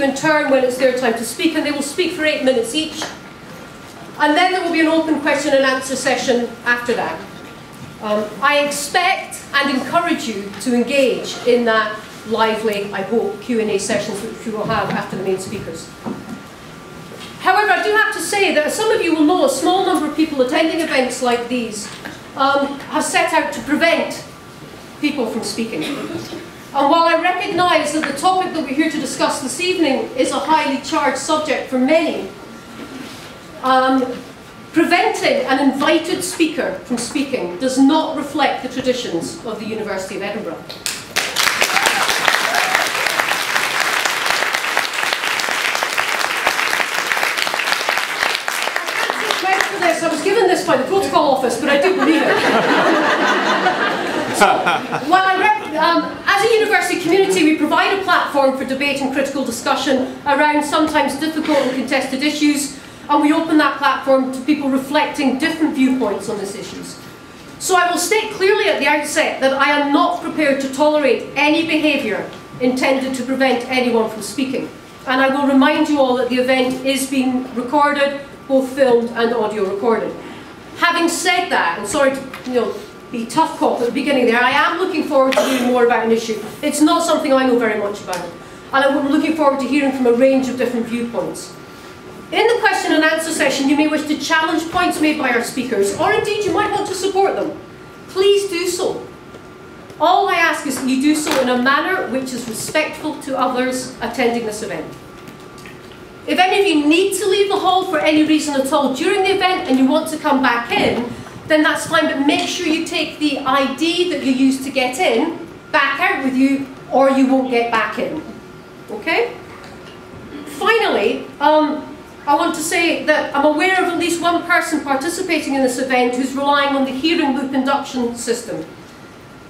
you in turn when it's their time to speak, and they will speak for eight minutes each. And then there will be an open question and answer session after that. Um, I expect and encourage you to engage in that lively, I hope, Q&A sessions which we will have after the main speakers. However, I do have to say that some of you will know, a small number of people attending events like these um, have set out to prevent people from speaking. And while I recognise that the topic that we're here to discuss this evening is a highly charged subject for many, um, preventing an invited speaker from speaking does not reflect the traditions of the University of Edinburgh. I was given this by the protocol office, but I do believe it. I um, as a university community, we provide a platform for debate and critical discussion around sometimes difficult and contested issues, and we open that platform to people reflecting different viewpoints on these issues. So I will state clearly at the outset that I am not prepared to tolerate any behaviour intended to prevent anyone from speaking. And I will remind you all that the event is being recorded both filmed and audio recorded. Having said that, and sorry to you know, be tough cop at the beginning there, I am looking forward to hearing more about an issue. It's not something I know very much about. And I'm looking forward to hearing from a range of different viewpoints. In the question and answer session, you may wish to challenge points made by our speakers, or indeed you might want to support them. Please do so. All I ask is that you do so in a manner which is respectful to others attending this event. If any of you need to leave the hall for any reason at all during the event and you want to come back in, then that's fine, but make sure you take the ID that you used to get in back out with you or you won't get back in. Okay? Finally, um, I want to say that I'm aware of at least one person participating in this event who's relying on the hearing loop induction system.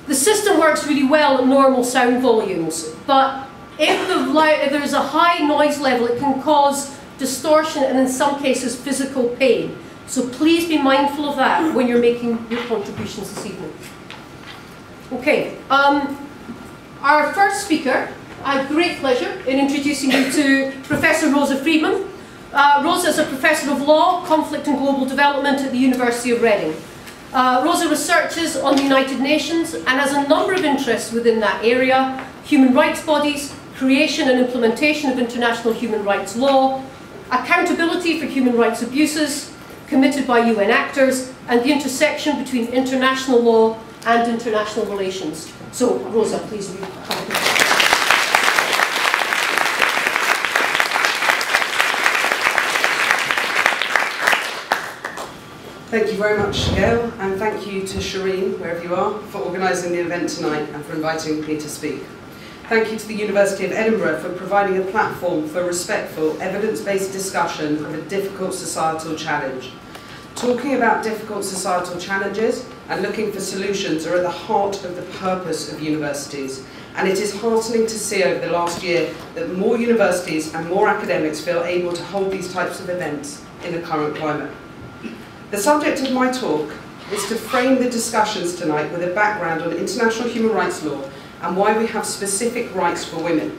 The system works really well at normal sound volumes, but if, the if there's a high noise level, it can cause distortion and in some cases physical pain. So please be mindful of that when you're making your contributions this evening. Okay, um, our first speaker, I have great pleasure in introducing you to Professor Rosa Freedman. Uh, Rosa is a Professor of Law, Conflict and Global Development at the University of Reading. Uh, Rosa researches on the United Nations and has a number of interests within that area, human rights bodies, creation and implementation of international human rights law, accountability for human rights abuses committed by UN actors, and the intersection between international law and international relations. So, Rosa, please read. Thank you very much, Gail, and thank you to Shireen, wherever you are, for organising the event tonight and for inviting me to speak. Thank you to the University of Edinburgh for providing a platform for respectful, evidence-based discussion of a difficult societal challenge. Talking about difficult societal challenges and looking for solutions are at the heart of the purpose of universities. And it is heartening to see over the last year that more universities and more academics feel able to hold these types of events in the current climate. The subject of my talk is to frame the discussions tonight with a background on international human rights law and why we have specific rights for women.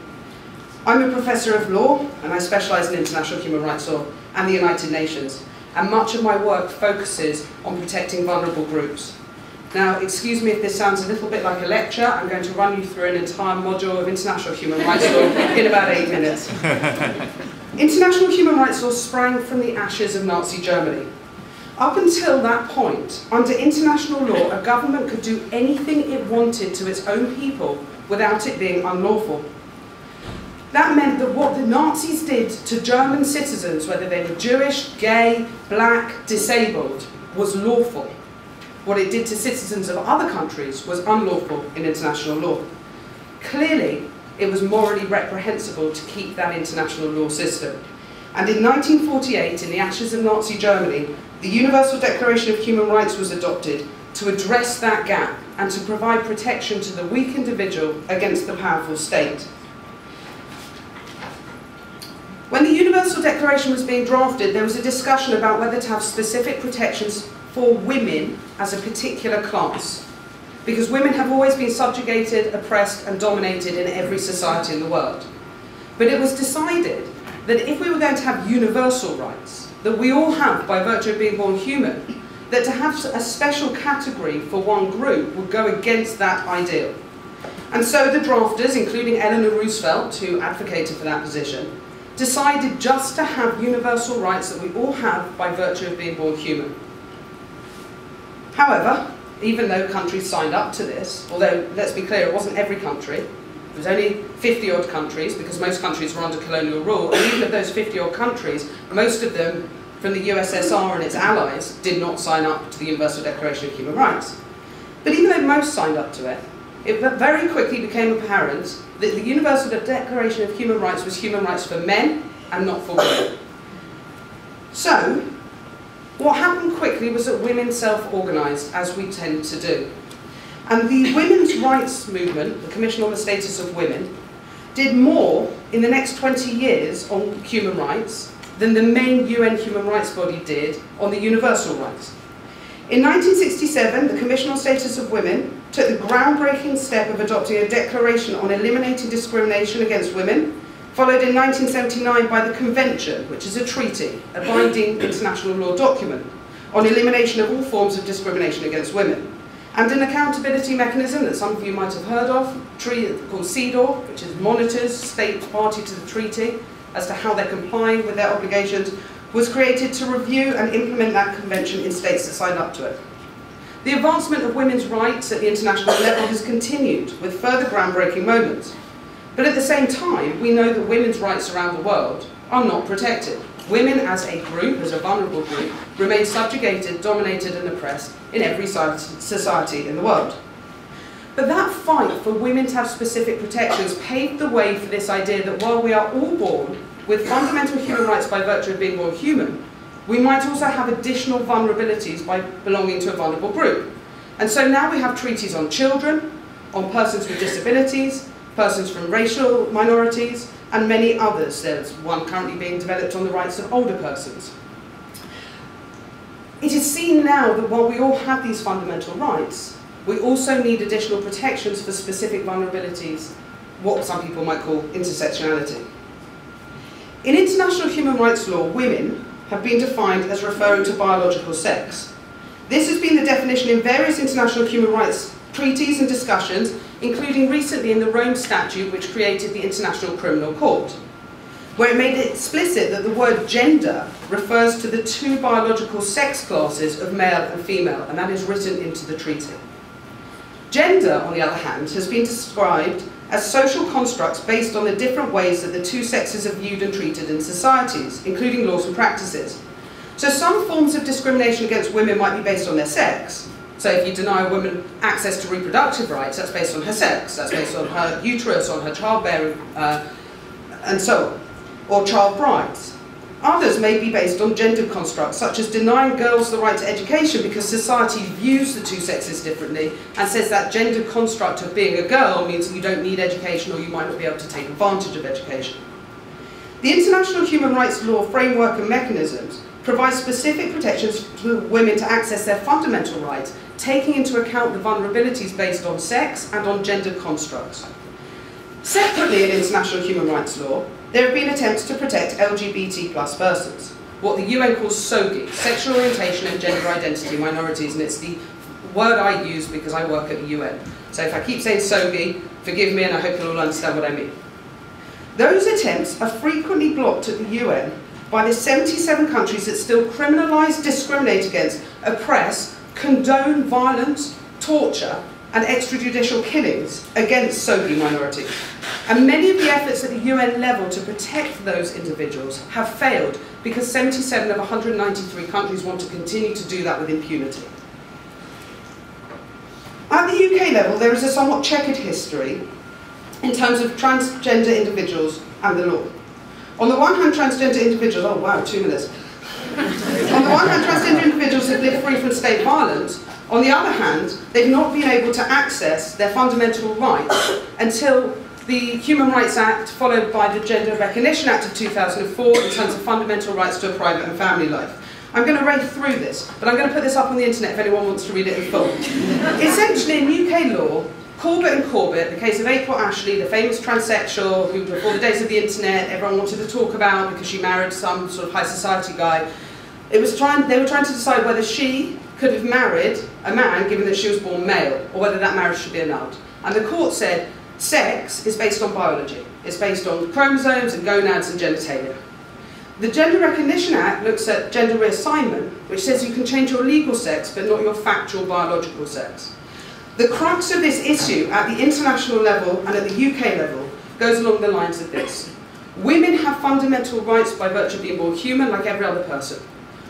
I'm a professor of law and I specialise in international human rights law and the United Nations and much of my work focuses on protecting vulnerable groups. Now, excuse me if this sounds a little bit like a lecture, I'm going to run you through an entire module of international human rights law in about eight minutes. international human rights law sprang from the ashes of Nazi Germany up until that point, under international law, a government could do anything it wanted to its own people without it being unlawful. That meant that what the Nazis did to German citizens, whether they were Jewish, gay, black, disabled, was lawful. What it did to citizens of other countries was unlawful in international law. Clearly, it was morally reprehensible to keep that international law system. And in 1948, in the ashes of Nazi Germany, the Universal Declaration of Human Rights was adopted to address that gap and to provide protection to the weak individual against the powerful state. When the Universal Declaration was being drafted, there was a discussion about whether to have specific protections for women as a particular class. Because women have always been subjugated, oppressed and dominated in every society in the world. But it was decided that if we were going to have universal rights, that we all have by virtue of being born human, that to have a special category for one group would go against that ideal. And so the drafters, including Eleanor Roosevelt, who advocated for that position, decided just to have universal rights that we all have by virtue of being born human. However, even though countries signed up to this, although let's be clear, it wasn't every country, it was only 50 odd countries because most countries were under colonial rule, and even of those 50 odd countries, most of them from the USSR and its allies did not sign up to the Universal Declaration of Human Rights. But even though most signed up to it, it very quickly became apparent that the Universal Declaration of Human Rights was human rights for men and not for women. So, what happened quickly was that women self-organised, as we tend to do. And the women's rights movement, the Commission on the Status of Women, did more in the next 20 years on human rights than the main UN human rights body did on the universal rights. In 1967, the Commission on the Status of Women took the groundbreaking step of adopting a declaration on eliminating discrimination against women, followed in 1979 by the Convention, which is a treaty, a binding international law document, on elimination of all forms of discrimination against women. And an accountability mechanism that some of you might have heard of, called CEDAW, which is monitors state party to the treaty as to how they're complying with their obligations, was created to review and implement that convention in states that signed up to it. The advancement of women's rights at the international level has continued with further groundbreaking moments. But at the same time, we know that women's rights around the world are not protected. Women as a group, as a vulnerable group, remain subjugated, dominated and oppressed in every society in the world. But that fight for women to have specific protections paved the way for this idea that while we are all born with fundamental human rights by virtue of being born human, we might also have additional vulnerabilities by belonging to a vulnerable group. And so now we have treaties on children, on persons with disabilities, persons from racial minorities, and many others. There's one currently being developed on the rights of older persons. It is seen now that while we all have these fundamental rights, we also need additional protections for specific vulnerabilities, what some people might call intersectionality. In international human rights law, women have been defined as referring to biological sex. This has been the definition in various international human rights treaties and discussions, including recently in the Rome Statute, which created the International Criminal Court, where it made it explicit that the word gender refers to the two biological sex classes of male and female, and that is written into the treaty. Gender, on the other hand, has been described as social constructs based on the different ways that the two sexes are viewed and treated in societies, including laws and practices. So some forms of discrimination against women might be based on their sex. So if you deny a woman access to reproductive rights, that's based on her sex, that's based on her uterus, on her childbearing, uh, and so on, or child brides. Others may be based on gender constructs, such as denying girls the right to education because society views the two sexes differently and says that gender construct of being a girl means you don't need education or you might not be able to take advantage of education. The international human rights law framework and mechanisms provide specific protections for women to access their fundamental rights, taking into account the vulnerabilities based on sex and on gender constructs. Separately in international human rights law, there have been attempts to protect LGBT plus persons, what the UN calls SOGI, sexual orientation and gender identity minorities, and it's the word I use because I work at the UN. So if I keep saying SOGI, forgive me and I hope you'll all understand what I mean. Those attempts are frequently blocked at the UN by the 77 countries that still criminalise, discriminate against, oppress, condone violence, torture and extrajudicial killings against SOGI minorities. And many of the efforts at the UN level to protect those individuals have failed because 77 of 193 countries want to continue to do that with impunity. At the UK level, there is a somewhat checkered history in terms of transgender individuals and the law. On the one hand, transgender individuals, oh wow, two minutes. On the one hand, transgender individuals have lived free from state violence, on the other hand, they've not been able to access their fundamental rights until the Human Rights Act, followed by the Gender Recognition Act of 2004 in terms of fundamental rights to a private and family life. I'm going to read through this, but I'm going to put this up on the internet if anyone wants to read it in full. Essentially, in UK law, Corbett and Corbett, the case of April Ashley, the famous transsexual who before the days of the internet everyone wanted to talk about because she married some sort of high society guy. It was trying, they were trying to decide whether she could have married a man given that she was born male or whether that marriage should be annulled. And the court said sex is based on biology. It's based on chromosomes and gonads and genitalia. The Gender Recognition Act looks at gender reassignment, which says you can change your legal sex but not your factual biological sex. The crux of this issue at the international level and at the UK level goes along the lines of this. Women have fundamental rights by virtue of being born human like every other person.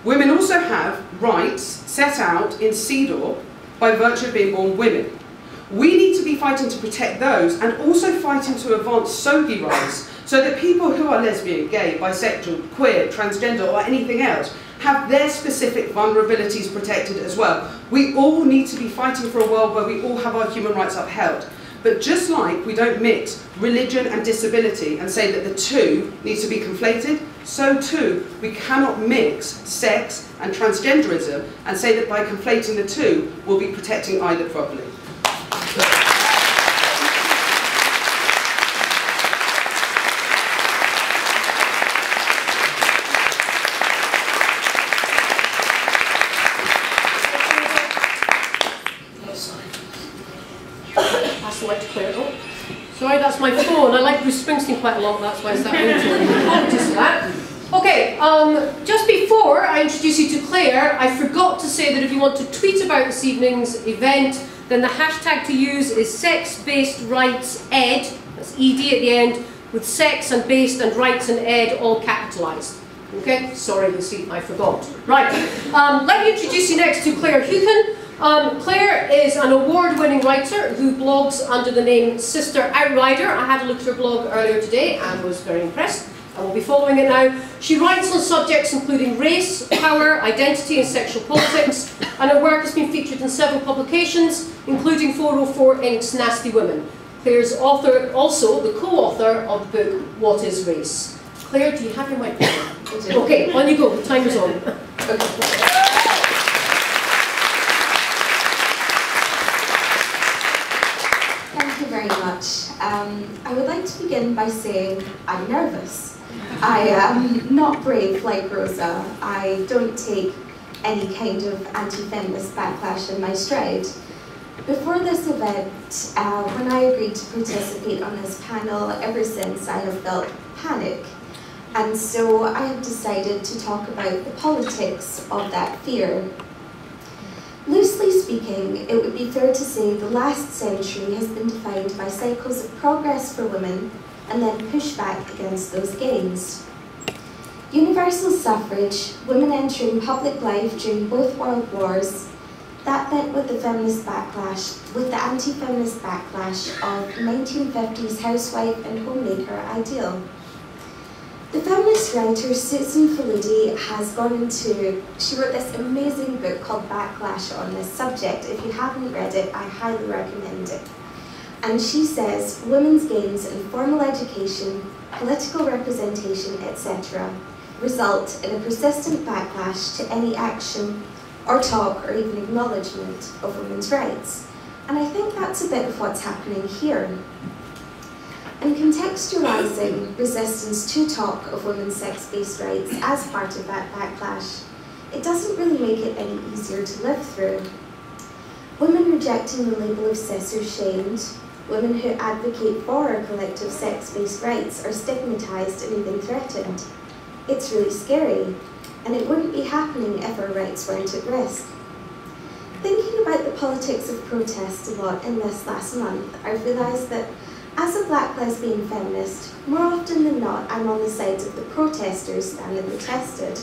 Women also have rights set out in CEDAW by virtue of being born women. We need to be fighting to protect those and also fighting to advance SOGI rights so that people who are lesbian, gay, bisexual, queer, transgender or anything else have their specific vulnerabilities protected as well. We all need to be fighting for a world where we all have our human rights upheld. But just like we don't mix religion and disability and say that the two need to be conflated, so too we cannot mix sex and transgenderism and say that by conflating the two we'll be protecting either properly. Sorry, that's my phone. I like Bruce Springsteen quite a lot, that's why it's that ringtone. Apologies for that. Okay, um, just before I introduce you to Claire, I forgot to say that if you want to tweet about this evening's event, then the hashtag to use is sex-based rights ed, that's ED at the end, with sex and based and rights and ed all capitalised. Okay, sorry, you see, I forgot. Right, um, let me introduce you next to Claire Heuchan. Um, Claire is an award-winning writer who blogs under the name Sister Outrider. I had a look at her blog earlier today and was very impressed. I will be following it now. She writes on subjects including race, power, identity and sexual politics, and her work has been featured in several publications, including 404 Ink's Nasty Women. Claire's author, also the co-author of the book What is Race? Claire, do you have your microphone? Okay, on you go, the time is on. Okay. very much. Um, I would like to begin by saying I'm nervous. I am not brave like Rosa. I don't take any kind of anti-feminist backlash in my stride. Before this event, uh, when I agreed to participate on this panel, ever since I have felt panic. And so I have decided to talk about the politics of that fear Loosely speaking, it would be fair to say the last century has been defined by cycles of progress for women and then push back against those gains. Universal suffrage, women entering public life during both world wars, that met with the feminist backlash, with the anti-feminist backlash of 1950s housewife and homemaker ideal. The feminist writer Susan Faludi has gone into, she wrote this amazing book called Backlash on this subject. If you haven't read it, I highly recommend it. And she says women's gains in formal education, political representation, etc., result in a persistent backlash to any action or talk or even acknowledgement of women's rights. And I think that's a bit of what's happening here. And contextualising resistance to talk of women's sex-based rights as part of that backlash, it doesn't really make it any easier to live through. Women rejecting the label of cis are shamed, women who advocate for our collective sex-based rights are stigmatised and even threatened. It's really scary, and it wouldn't be happening if our rights weren't at risk. Thinking about the politics of protest a lot in this last month, I've realised that as a black lesbian feminist, more often than not, I'm on the side of the protesters than the protested.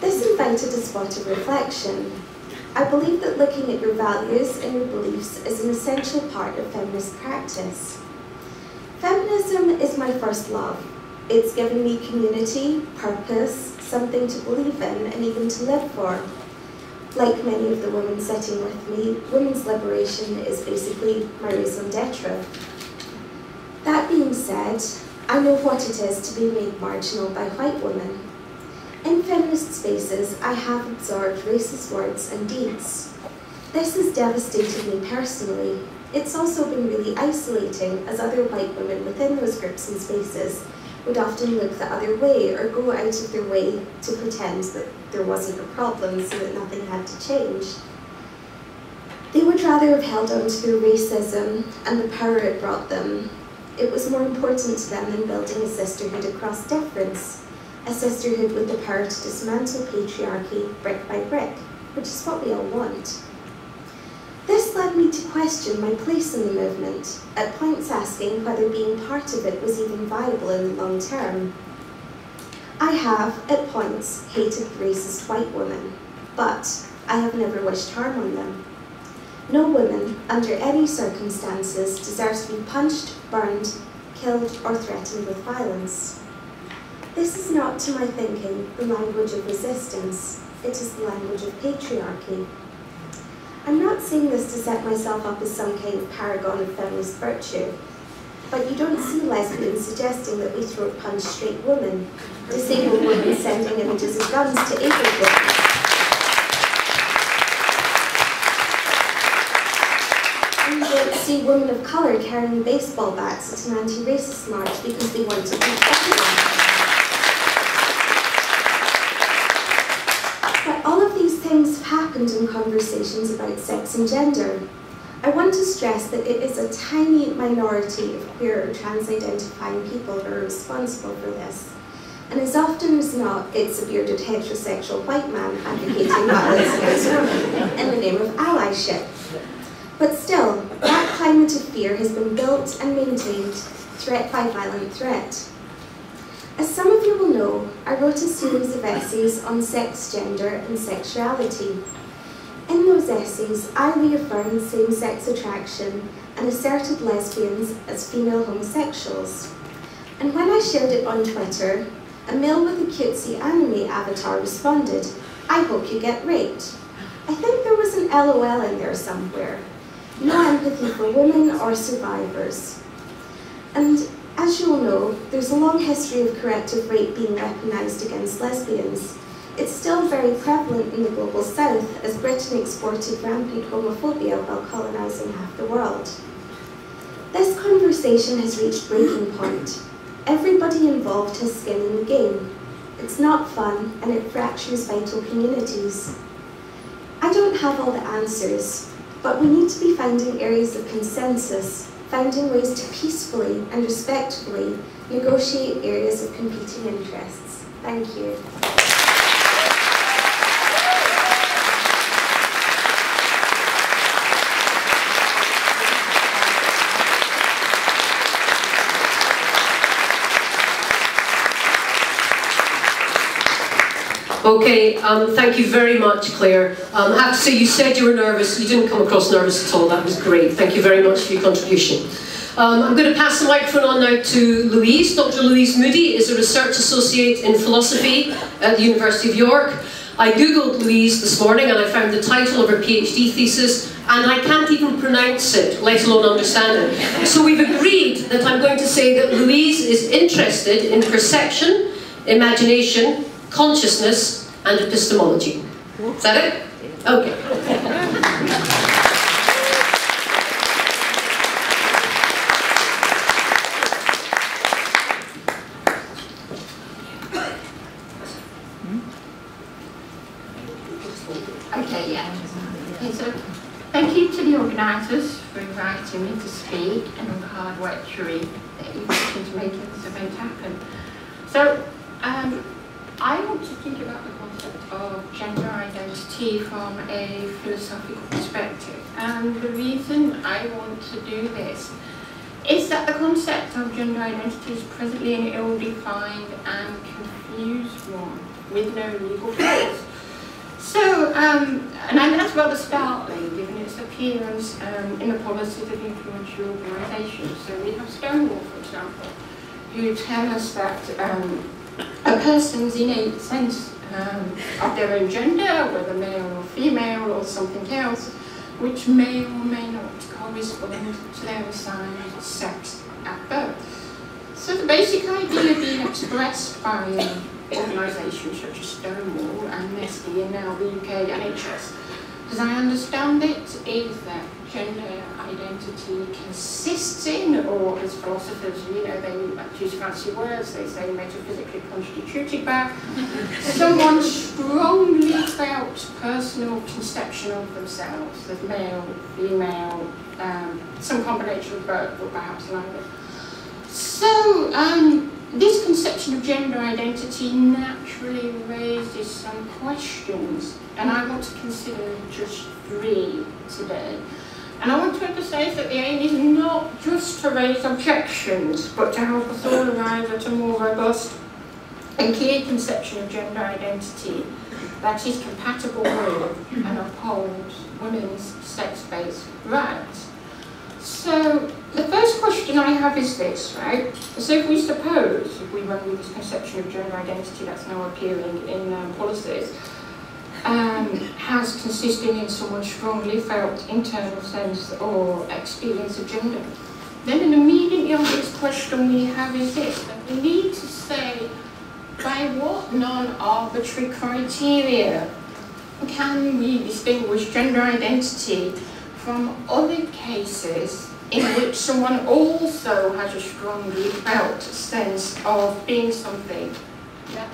This invited a spot of reflection. I believe that looking at your values and your beliefs is an essential part of feminist practice. Feminism is my first love. It's given me community, purpose, something to believe in and even to live for. Like many of the women sitting with me, women's liberation is basically my raison d'etre. That being said, I know what it is to be made marginal by white women. In feminist spaces, I have absorbed racist words and deeds. This has devastated me personally, It's also been really isolating as other white women within those groups and spaces would often look the other way or go out of their way to pretend that there wasn't a problem so that nothing had to change. They would rather have held on to their racism and the power it brought them. It was more important to them than building a sisterhood across difference, a sisterhood with the power to dismantle patriarchy brick by brick, which is what we all want. This led me to question my place in the movement, at points asking whether being part of it was even viable in the long term. I have, at points, hated racist white women, but I have never wished harm on them. No woman, under any circumstances, deserves to be punched, burned, killed, or threatened with violence. This is not, to my thinking, the language of resistance, it is the language of patriarchy. I'm not saying this to set myself up as some kind of paragon of feminist virtue, but you don't see lesbians suggesting that we throw punch straight women, disabled women sending images of guns to able women. And you don't see women of colour carrying baseball bats at an anti-racist march because they want to beat everyone. things have happened in conversations about sex and gender. I want to stress that it is a tiny minority of queer or trans-identifying people who are responsible for this. And as often as not, it's a bearded heterosexual white man advocating violence against women in the name of allyship. But still, that climate of fear has been built and maintained threat by violent threat. As some of you will know, I wrote a series of essays on sex, gender and sexuality. In those essays, I reaffirmed same-sex attraction and asserted lesbians as female homosexuals. And when I shared it on Twitter, a male with a cutesy anime avatar responded, I hope you get raped. I think there was an LOL in there somewhere. No empathy for women or survivors. And as you'll know, there's a long history of corrective rape being weaponised against lesbians. It's still very prevalent in the global south as Britain exported rampant homophobia while colonising half the world. This conversation has reached breaking point. Everybody involved has skin in the game. It's not fun and it fractures vital communities. I don't have all the answers, but we need to be finding areas of consensus finding ways to peacefully and respectfully negotiate areas of competing interests. Thank you. Okay, um, thank you very much, Claire. Um, I have to say, you said you were nervous. You didn't come across nervous at all. That was great. Thank you very much for your contribution. Um, I'm going to pass the microphone on now to Louise. Dr. Louise Moody is a research associate in philosophy at the University of York. I googled Louise this morning and I found the title of her PhD thesis and I can't even pronounce it, let alone understand it. So we've agreed that I'm going to say that Louise is interested in perception, imagination, consciousness, and epistemology. Is that it? Okay. Okay, yeah. So thank you to the organisers for inviting me to speak and the hard work, that you put into making this event happen. So, um, I want to think about the concept of gender from a philosophical perspective. And the reason I want to do this is that the concept of gender identity is presently an ill-defined and confused one with no legal base. So, um, and that's rather startling given its appearance um, in the policies of influential organisations. So we have Stonewall, for example, who tell us that um, a person's innate sense um, of their own gender, whether male or female or something else, which may or may not correspond to their assigned sex at birth. So the basic idea being expressed by organisations such as Stonewall, Amnesty and now the UK NHS as I understand it, is that gender identity consists in, or as philosophers, you know, they use fancy words, they say metaphysically constituted by, someone strongly felt personal conception of themselves as male, female, um, some combination of both, or perhaps neither. So, um, this conception of gender identity naturally raises some questions, and I want to consider just three today. And I want to emphasise that the aim is not just to raise objections, but to help us all arrive at a more robust and clear conception of gender identity that is compatible with and upholds women's sex-based rights. So the first question I have is this, right? So if we suppose, if we run with this conception of gender identity that's now appearing in um, policies, um, has consisted in someone's strongly felt internal sense or experience of gender, then an immediately obvious question we have is this, that we need to say by what non-arbitrary criteria can we distinguish gender identity from other cases in which someone also has a strongly felt sense of being something.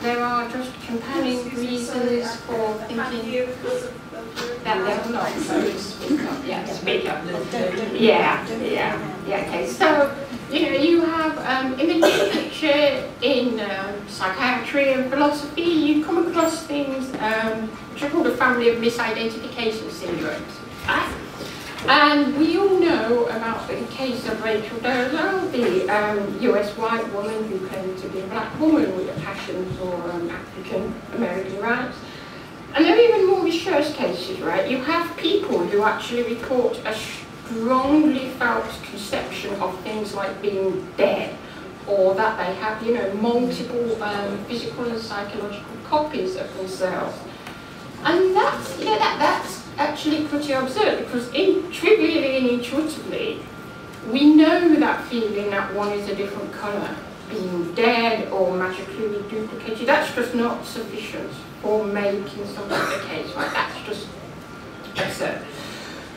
There are just compelling reasons for thinking that they're not so. Yeah, speak up. Yeah, yeah, yeah. Okay, so you know you have um, in the literature in um, psychiatry and philosophy, you come across things um, which are called a family of misidentification syndromes. And we all know about the case of Rachel Dolezal, the um, US white woman who claimed to be a black woman with a passion for um, African American rights. And there are even more research cases, right? You have people who actually report a strongly felt conception of things like being dead, or that they have, you know, multiple um, physical and psychological copies of themselves. And that's, you know, that, that's actually pretty absurd because in, trivially and intuitively, we know that feeling that one is a different colour, being dead or magically duplicated, that's just not sufficient for making something the case, right? That's just absurd.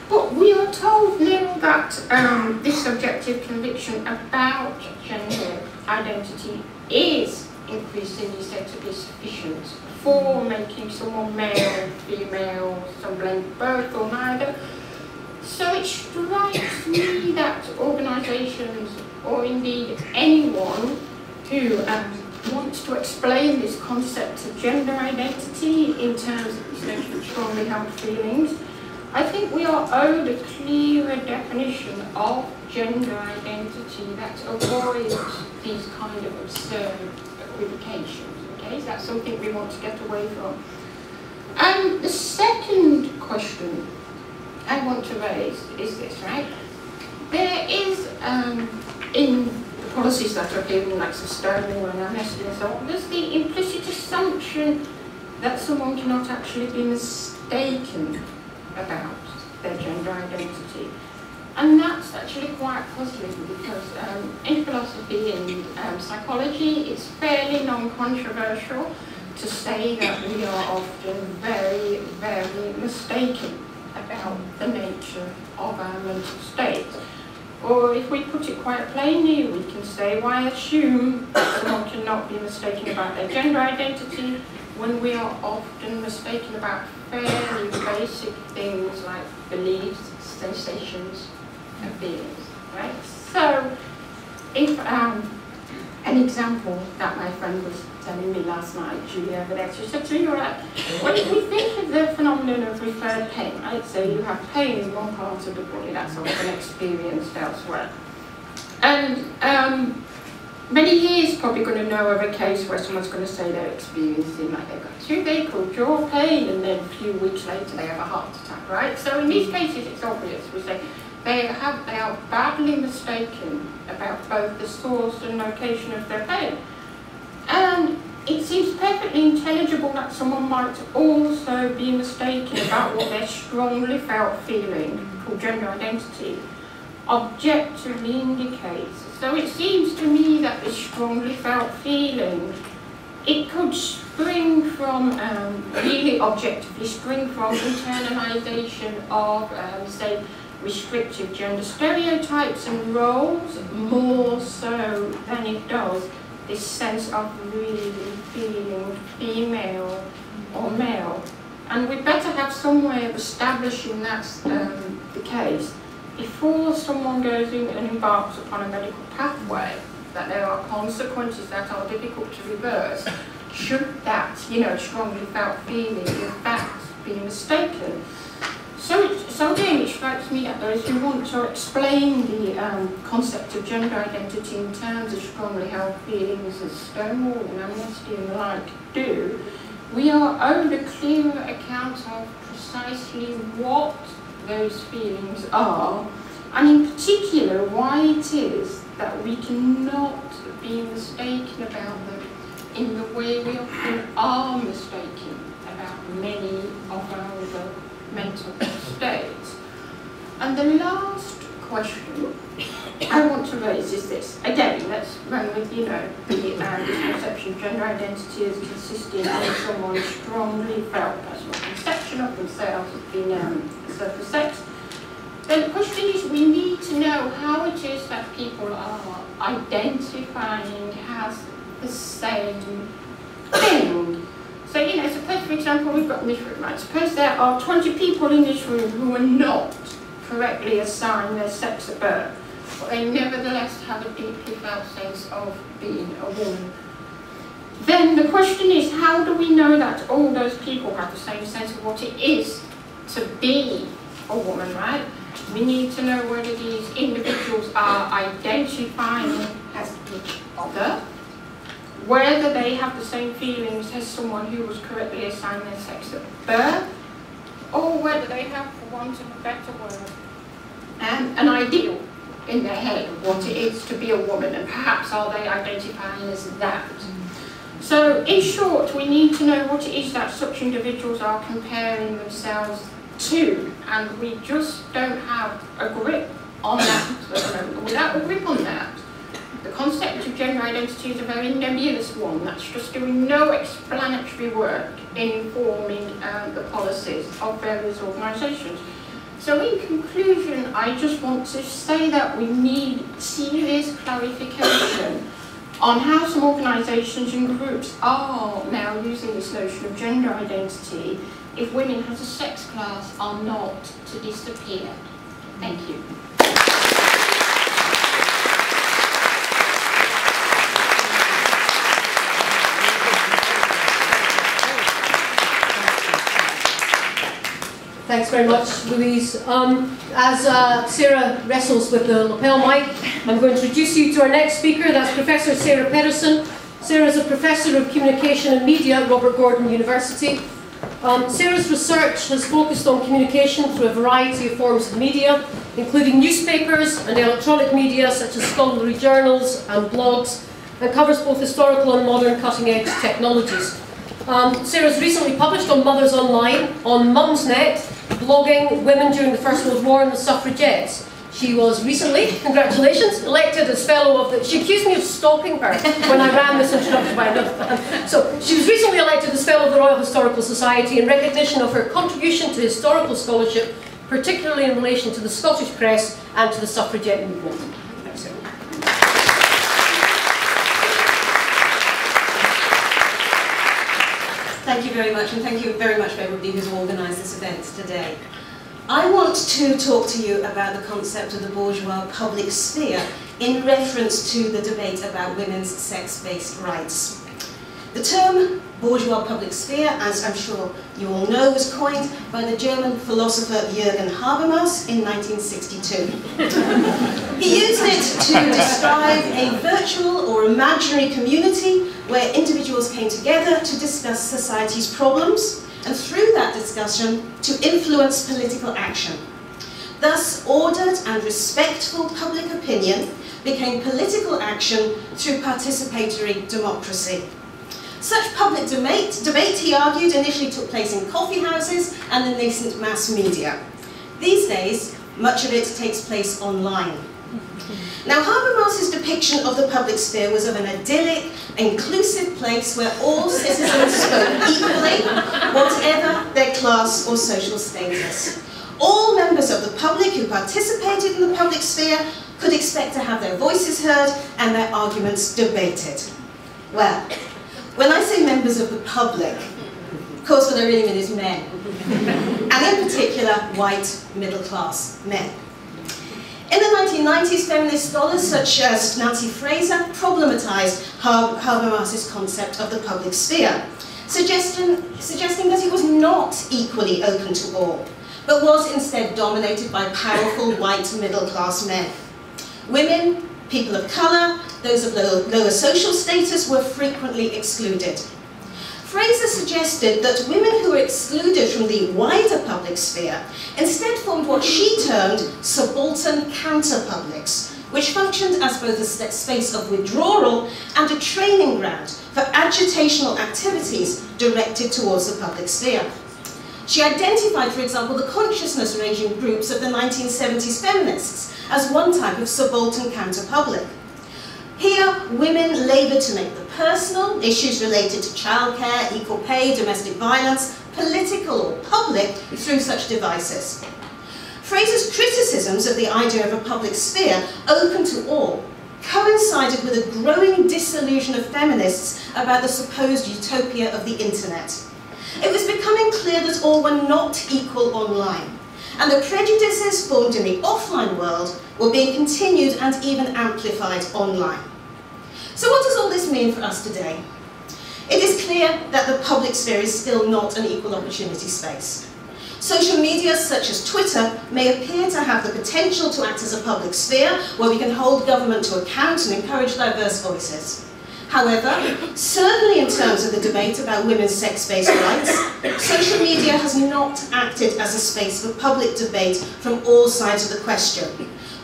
But we are told now that um, this subjective conviction about gender identity is increasingly said to be sufficient for making someone male, female, some blend both or neither. So it strikes me that organisations, or indeed anyone who um, wants to explain this concept of gender identity in terms of essentially strongly held feelings, I think we are owed a clearer definition of gender identity that avoids these kind of absurd equivocations. Okay, is that something we want to get away from? And the second question I want to raise is this, right? There is, um, in the policies that are given, like Sterling or Amnesty and so on, there's the implicit assumption that someone cannot actually be mistaken about their gender identity. And that's actually quite puzzling because um, in philosophy and um, psychology, it's fairly non-controversial to say that we are often very, very mistaken about the nature of our mental state. Or if we put it quite plainly, we can say, why assume someone cannot be mistaken about their gender identity when we are often mistaken about fairly basic things like beliefs, sensations, and feelings, right? So, if um, an example that my friend was telling me last night, Julia Vedette, she said to me, right, when we think of the phenomenon of referred pain, right, so you have pain in one part of the body that's often experienced elsewhere. And um, many years probably going to know of a case where someone's going to say they're experiencing like they've got toothache or jaw pain and then a few weeks later they have a heart attack, right? So in these cases it's obvious. We say they, have, they are badly mistaken about both the source and location of their pain. And it seems perfectly intelligible that someone might also be mistaken about what their strongly felt feeling, called gender identity, objectively indicates. So it seems to me that this strongly felt feeling, it could spring from um, really objectively spring from internalisation of, um, say, restrictive gender stereotypes and roles, more so than it does this sense of really feeling female or male. And we'd better have some way of establishing that's um, the case before someone goes in and embarks upon a medical pathway, that there are consequences that are difficult to reverse, should that, you know, strongly felt feeling in fact be mistaken. So, it, so again, it strikes me that those who want to explain the um, concept of gender identity in terms of strongly held feelings as Stonewall and Amnesty and the like do, we are owed a clearer account of precisely what those feelings are, and in particular why it is that we cannot be mistaken about them in the way we often are mistaken about many of our other mental states. And the last question I want to raise is this. Again, let's run with, you know, the um, conception of gender identity as consisting of someone strongly felt personal conception of themselves as being um, surface sex. Then the question is we need to know how it is that people are identifying as the same thing. So, you know, suppose, for example, we've got this room, right? Suppose there are 20 people in this room who are not correctly assigned their sex at birth, but they nevertheless have a deeply felt sense of being a woman. Then the question is, how do we know that all those people have the same sense of what it is to be a woman, right? We need to know whether these individuals are identifying as each other, whether they have the same feelings as someone who was correctly assigned their sex at birth, or whether they have, for want of a better word, um, an ideal in their head of what it is to be a woman, and perhaps are they identifying as that. So, in short, we need to know what it is that such individuals are comparing themselves to, and we just don't have a grip on that Without a grip on that, the concept of gender identity is a very nebulous one that's just doing no explanatory work in informing uh, the policies of various organisations. So in conclusion, I just want to say that we need serious clarification on how some organisations and groups are now using this notion of gender identity if women as a sex class are not to disappear. Thank you. Thanks very much, Louise. Um, as uh, Sarah wrestles with the lapel mic, I'm going to introduce you to our next speaker. That's Professor Sarah Pedersen. Sarah is a Professor of Communication and Media at Robert Gordon University. Um, Sarah's research has focused on communication through a variety of forms of media, including newspapers and electronic media such as scholarly journals and blogs, and covers both historical and modern cutting-edge technologies. Um, Sarah's recently published on Mothers Online, on Mumsnet, blogging women during the First World War and the suffragettes. She was recently, congratulations, elected as fellow of the, she accused me of stalking her when I ran this introduction by another fan. So she was recently elected as fellow of the Royal Historical Society in recognition of her contribution to historical scholarship, particularly in relation to the Scottish press and to the suffragette movement. Thank you very much, and thank you very much for everybody who's organised this event today. I want to talk to you about the concept of the bourgeois public sphere in reference to the debate about women's sex-based rights. The term bourgeois public sphere, as I'm sure you all know, was coined by the German philosopher Jürgen Habermas in 1962. he used it to describe a virtual or imaginary community where individuals came together to discuss society's problems and through that discussion to influence political action. Thus, ordered and respectful public opinion became political action through participatory democracy. Such public debate, debate, he argued, initially took place in coffee houses and the nascent mass media. These days, much of it takes place online. Now, Habermas's depiction of the public sphere was of an idyllic, inclusive place where all citizens spoke equally, whatever their class or social status. All members of the public who participated in the public sphere could expect to have their voices heard and their arguments debated. Well, when I say members of the public, of course what I really mean is men, and in particular white middle class men. In the 1990s, feminist scholars such as Nancy Fraser problematized Habermas's concept of the public sphere, suggesting, suggesting that it was not equally open to all, but was instead dominated by powerful white middle-class men. Women, people of colour, those of lower, social status were frequently excluded. Fraser suggested that women who were excluded from the wider public sphere instead formed what she termed subaltern counterpublics, which functioned as both a space of withdrawal and a training ground for agitational activities directed towards the public sphere. She identified, for example, the consciousness-raising groups of the 1970s feminists as one type of subaltern counterpublic. Here, women labour to make the personal, issues related to childcare, equal pay, domestic violence, political or public through such devices. Fraser's criticisms of the idea of a public sphere open to all coincided with a growing disillusion of feminists about the supposed utopia of the internet. It was becoming clear that all were not equal online, and the prejudices formed in the offline world were being continued and even amplified online. So what does all this mean for us today? It is clear that the public sphere is still not an equal opportunity space. Social media such as Twitter may appear to have the potential to act as a public sphere where we can hold government to account and encourage diverse voices. However, certainly in terms of the debate about women's sex-based rights, social media has not acted as a space for public debate from all sides of the question,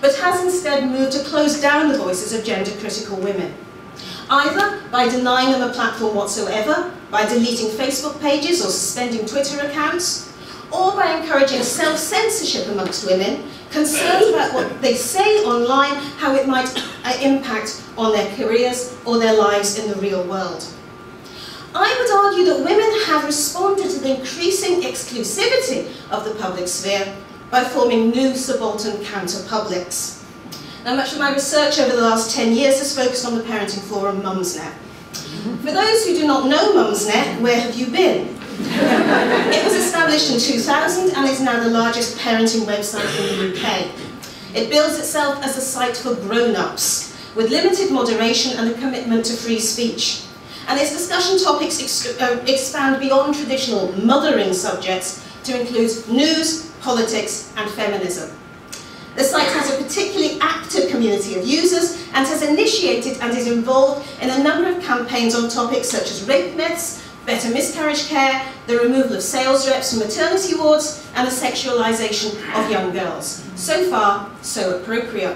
but has instead moved to close down the voices of gender-critical women either by denying them a platform whatsoever, by deleting Facebook pages or suspending Twitter accounts, or by encouraging self-censorship amongst women, concerned about what they say online, how it might uh, impact on their careers or their lives in the real world. I would argue that women have responded to the increasing exclusivity of the public sphere by forming new subaltern counter-publics. Now, much of my research over the last 10 years has focused on the parenting forum Mumsnet. For those who do not know Mumsnet, where have you been? it was established in 2000 and is now the largest parenting website in the UK. It bills itself as a site for grown-ups, with limited moderation and a commitment to free speech. And its discussion topics ex uh, expand beyond traditional mothering subjects to include news, politics and feminism. The site has a particularly active community of users and has initiated and is involved in a number of campaigns on topics such as rape myths, better miscarriage care, the removal of sales reps from maternity wards, and the sexualisation of young girls. So far, so appropriate.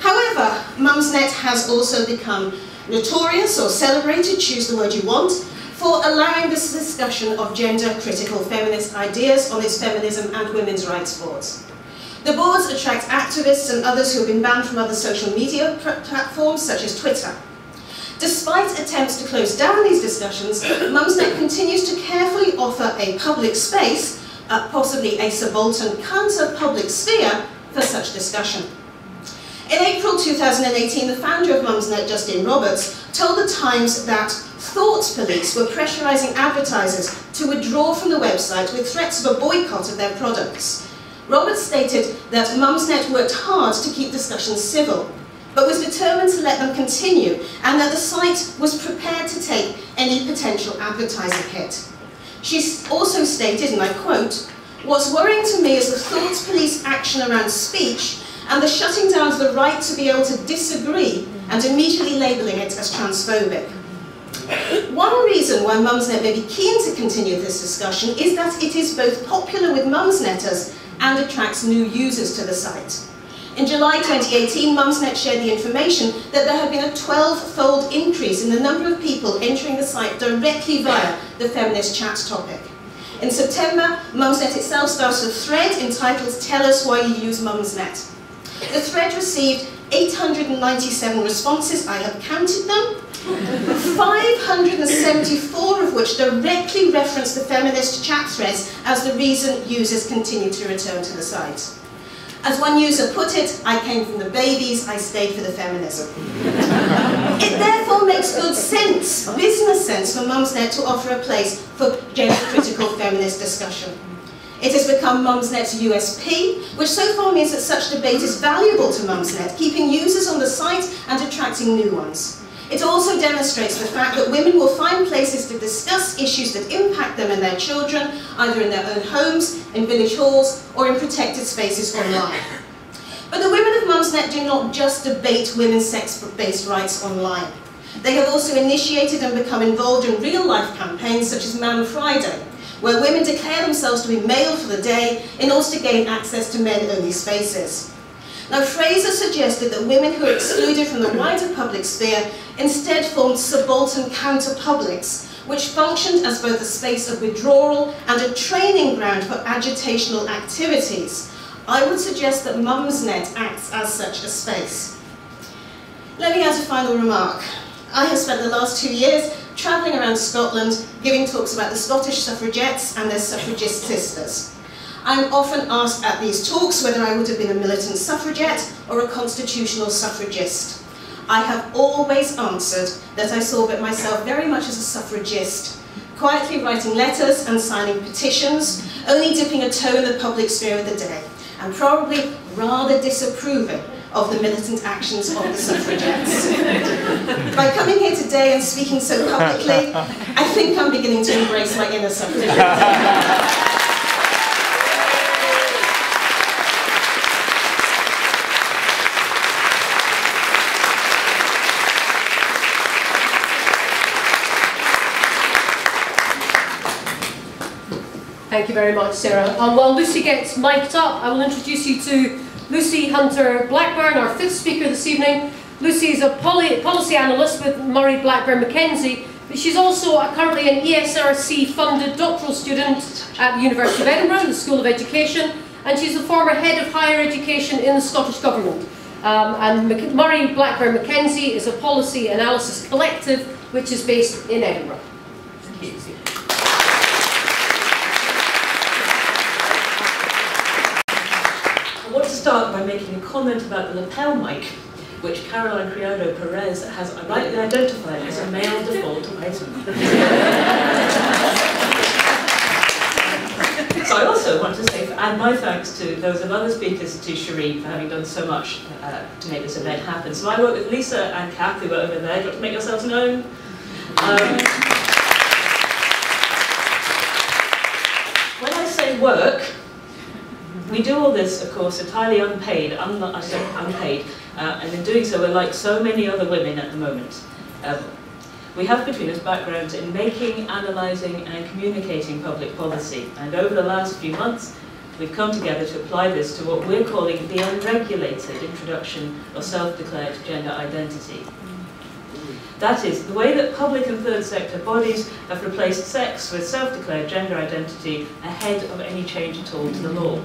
However, Mumsnet has also become notorious or celebrated, choose the word you want, for allowing this discussion of gender-critical feminist ideas on its feminism and women's rights boards. The boards attract activists and others who have been banned from other social media platforms such as Twitter. Despite attempts to close down these discussions, Mumsnet continues to carefully offer a public space, uh, possibly a subaltern counter-public sphere, for such discussion. In April 2018, the founder of Mumsnet, Justine Roberts, told The Times that thought police were pressurising advertisers to withdraw from the website with threats of a boycott of their products. Roberts stated that Mumsnet worked hard to keep discussions civil, but was determined to let them continue, and that the site was prepared to take any potential advertising hit. She also stated, and I quote, What's worrying to me is the thoughts police action around speech and the shutting down of the right to be able to disagree and immediately labelling it as transphobic. One reason why Mumsnet may be keen to continue this discussion is that it is both popular with Mumsnetters and attracts new users to the site. In July 2018, Mumsnet shared the information that there had been a 12-fold increase in the number of people entering the site directly via the feminist chat topic. In September, Mumsnet itself started a thread entitled Tell Us Why You Use Mumsnet. The thread received 897 responses, I have counted them, 574 of which directly reference the feminist chat threads as the reason users continue to return to the site. As one user put it, I came from the babies, I stayed for the feminism. it therefore makes good sense, business sense, for Mumsnet to offer a place for gender-critical feminist discussion. It has become Mumsnet's USP, which so far means that such debate is valuable to Mumsnet, keeping users on the site and attracting new ones. It also demonstrates the fact that women will find places to discuss issues that impact them and their children, either in their own homes, in village halls, or in protected spaces online. But the women of Mumsnet do not just debate women's sex-based rights online. They have also initiated and become involved in real-life campaigns such as Man Friday, where women declare themselves to be male for the day in order to gain access to men-only spaces. Now, Fraser suggested that women who are excluded from the wider public sphere instead formed subaltern counter-publics, which functioned as both a space of withdrawal and a training ground for agitational activities. I would suggest that Mumsnet acts as such a space. Let me add a final remark. I have spent the last two years travelling around Scotland giving talks about the Scottish suffragettes and their suffragist sisters. I'm often asked at these talks whether I would have been a militant suffragette or a constitutional suffragist. I have always answered that I saw it myself very much as a suffragist, quietly writing letters and signing petitions, only dipping a toe in the public sphere of the day, and probably rather disapproving of the militant actions of the suffragettes. By coming here today and speaking so publicly, I think I'm beginning to embrace my inner suffragette. Thank you very much, Sarah. Um, while Lucy gets mic'd up, I will introduce you to Lucy Hunter Blackburn, our fifth speaker this evening. Lucy is a poly policy analyst with Murray Blackburn Mackenzie, but she's also currently an ESRC-funded doctoral student at the University of Edinburgh, the School of Education, and she's a former head of higher education in the Scottish Government. Um, and Mac Murray Blackburn Mackenzie is a policy analysis collective which is based in Edinburgh. Start by making a comment about the lapel mic, which Caroline Criado Perez has rightly identified as a male default item. so I also want to say, add my thanks to those of other speakers, to Cherie for having done so much uh, to make this event happen. So I work with Lisa and Kath, who are over there. Do you want to make yourselves known? Um, when I say work, we do all this, of course, entirely unpaid, un unpaid, uh, and in doing so we're like so many other women at the moment. Um, we have between us backgrounds in making, analysing and communicating public policy, and over the last few months we've come together to apply this to what we're calling the unregulated introduction of self-declared gender identity. That is, the way that public and third sector bodies have replaced sex with self-declared gender identity ahead of any change at all to the law.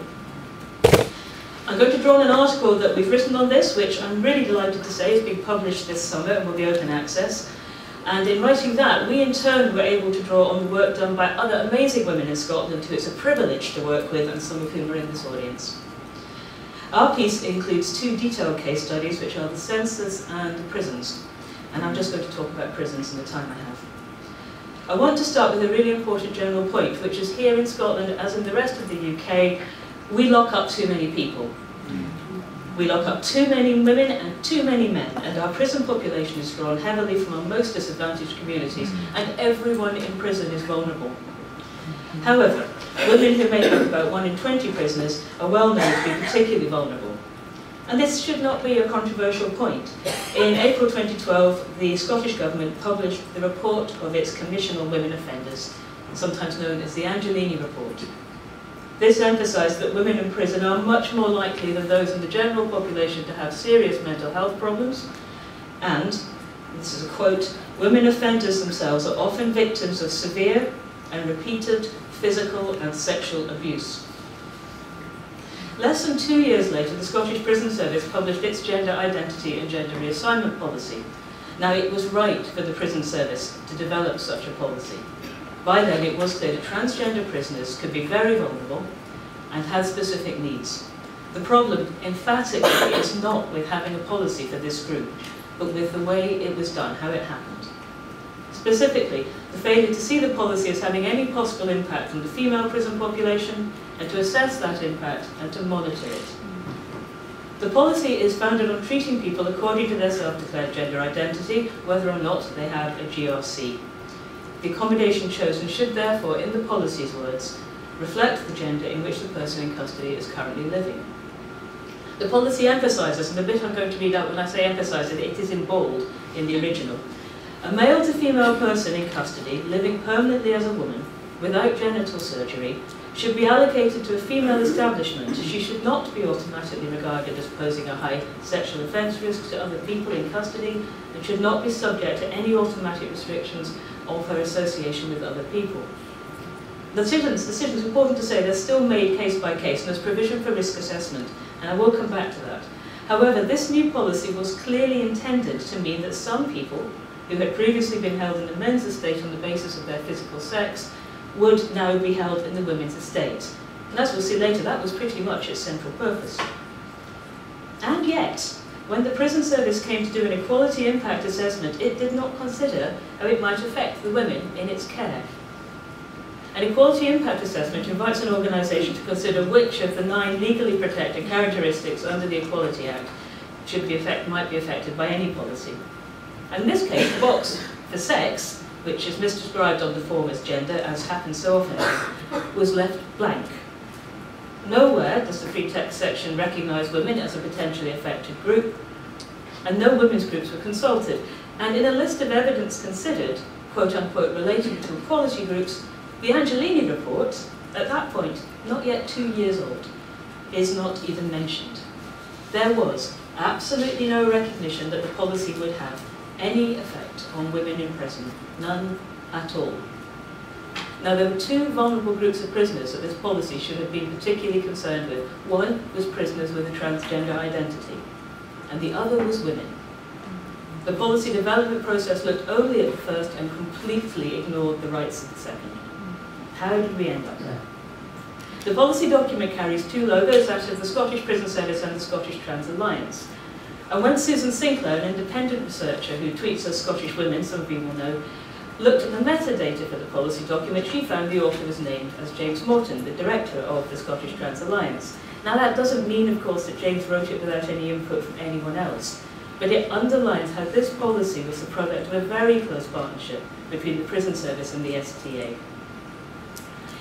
I'm going to draw on an article that we've written on this, which I'm really delighted to say is being published this summer and will be open access. And in writing that, we in turn were able to draw on the work done by other amazing women in Scotland who it's a privilege to work with and some of whom are in this audience. Our piece includes two detailed case studies, which are the census and the prisons. And I'm just going to talk about prisons in the time I have. I want to start with a really important general point, which is here in Scotland, as in the rest of the UK, we lock up too many people. Mm. We lock up too many women and too many men, and our prison population is drawn heavily from our most disadvantaged communities, mm. and everyone in prison is vulnerable. However, women who make up about 1 in 20 prisoners are well known to be particularly vulnerable. And this should not be a controversial point. In April 2012, the Scottish Government published the report of its Commission on Women Offenders, sometimes known as the Angiolini Report. This emphasised that women in prison are much more likely than those in the general population to have serious mental health problems, and, this is a quote, women offenders themselves are often victims of severe and repeated physical and sexual abuse. Less than two years later, the Scottish Prison Service published its gender identity and gender reassignment policy. Now, it was right for the prison service to develop such a policy. By then, it was clear that transgender prisoners could be very vulnerable and had specific needs. The problem, emphatically, is not with having a policy for this group, but with the way it was done, how it happened. Specifically, the failure to see the policy as having any possible impact on the female prison population and to assess that impact and to monitor it. The policy is founded on treating people according to their self-declared gender identity, whether or not they have a GRC. The accommodation chosen should therefore, in the policy's words, reflect the gender in which the person in custody is currently living. The policy emphasises, and the bit I'm going to read out when I say emphasises, it is in bold in the original. A male to female person in custody, living permanently as a woman, without genital surgery, should be allocated to a female establishment. She should not be automatically regarded as posing a high sexual offence risk to other people in custody and should not be subject to any automatic restrictions of her association with other people. The decisions, decisions, important to say, they're still made case by case and there's provision for risk assessment and I will come back to that. However, this new policy was clearly intended to mean that some people who had previously been held in the men's estate on the basis of their physical sex would now be held in the women's estate. And as we'll see later, that was pretty much its central purpose. And yet, when the prison service came to do an equality impact assessment, it did not consider how it might affect the women in its care. An equality impact assessment invites an organisation to consider which of the nine legally protected characteristics under the Equality Act should be effect, might be affected by any policy. And in this case, the box for sex which is misdescribed on the form as gender, as happens so often, was left blank. Nowhere does the free text section recognise women as a potentially affected group, and no women's groups were consulted. And in a list of evidence considered, quote unquote, relating to equality groups, the Angiolini report, at that point, not yet two years old, is not even mentioned. There was absolutely no recognition that the policy would have any effect on women in prison, none at all. Now there were two vulnerable groups of prisoners that this policy should have been particularly concerned with. One was prisoners with a transgender identity, and the other was women. The policy development process looked only at the first and completely ignored the rights of the second. How did we end up there? The policy document carries two logos, that of the Scottish Prison Service and the Scottish Trans Alliance. And when Susan Sinclair, an independent researcher who tweets as Scottish Women, some of you will know, looked at the metadata for the policy document, she found the author was named as James Morton, the director of the Scottish Trans Alliance. Now that doesn't mean, of course, that James wrote it without any input from anyone else, but it underlines how this policy was the product of a very close partnership between the prison service and the STA.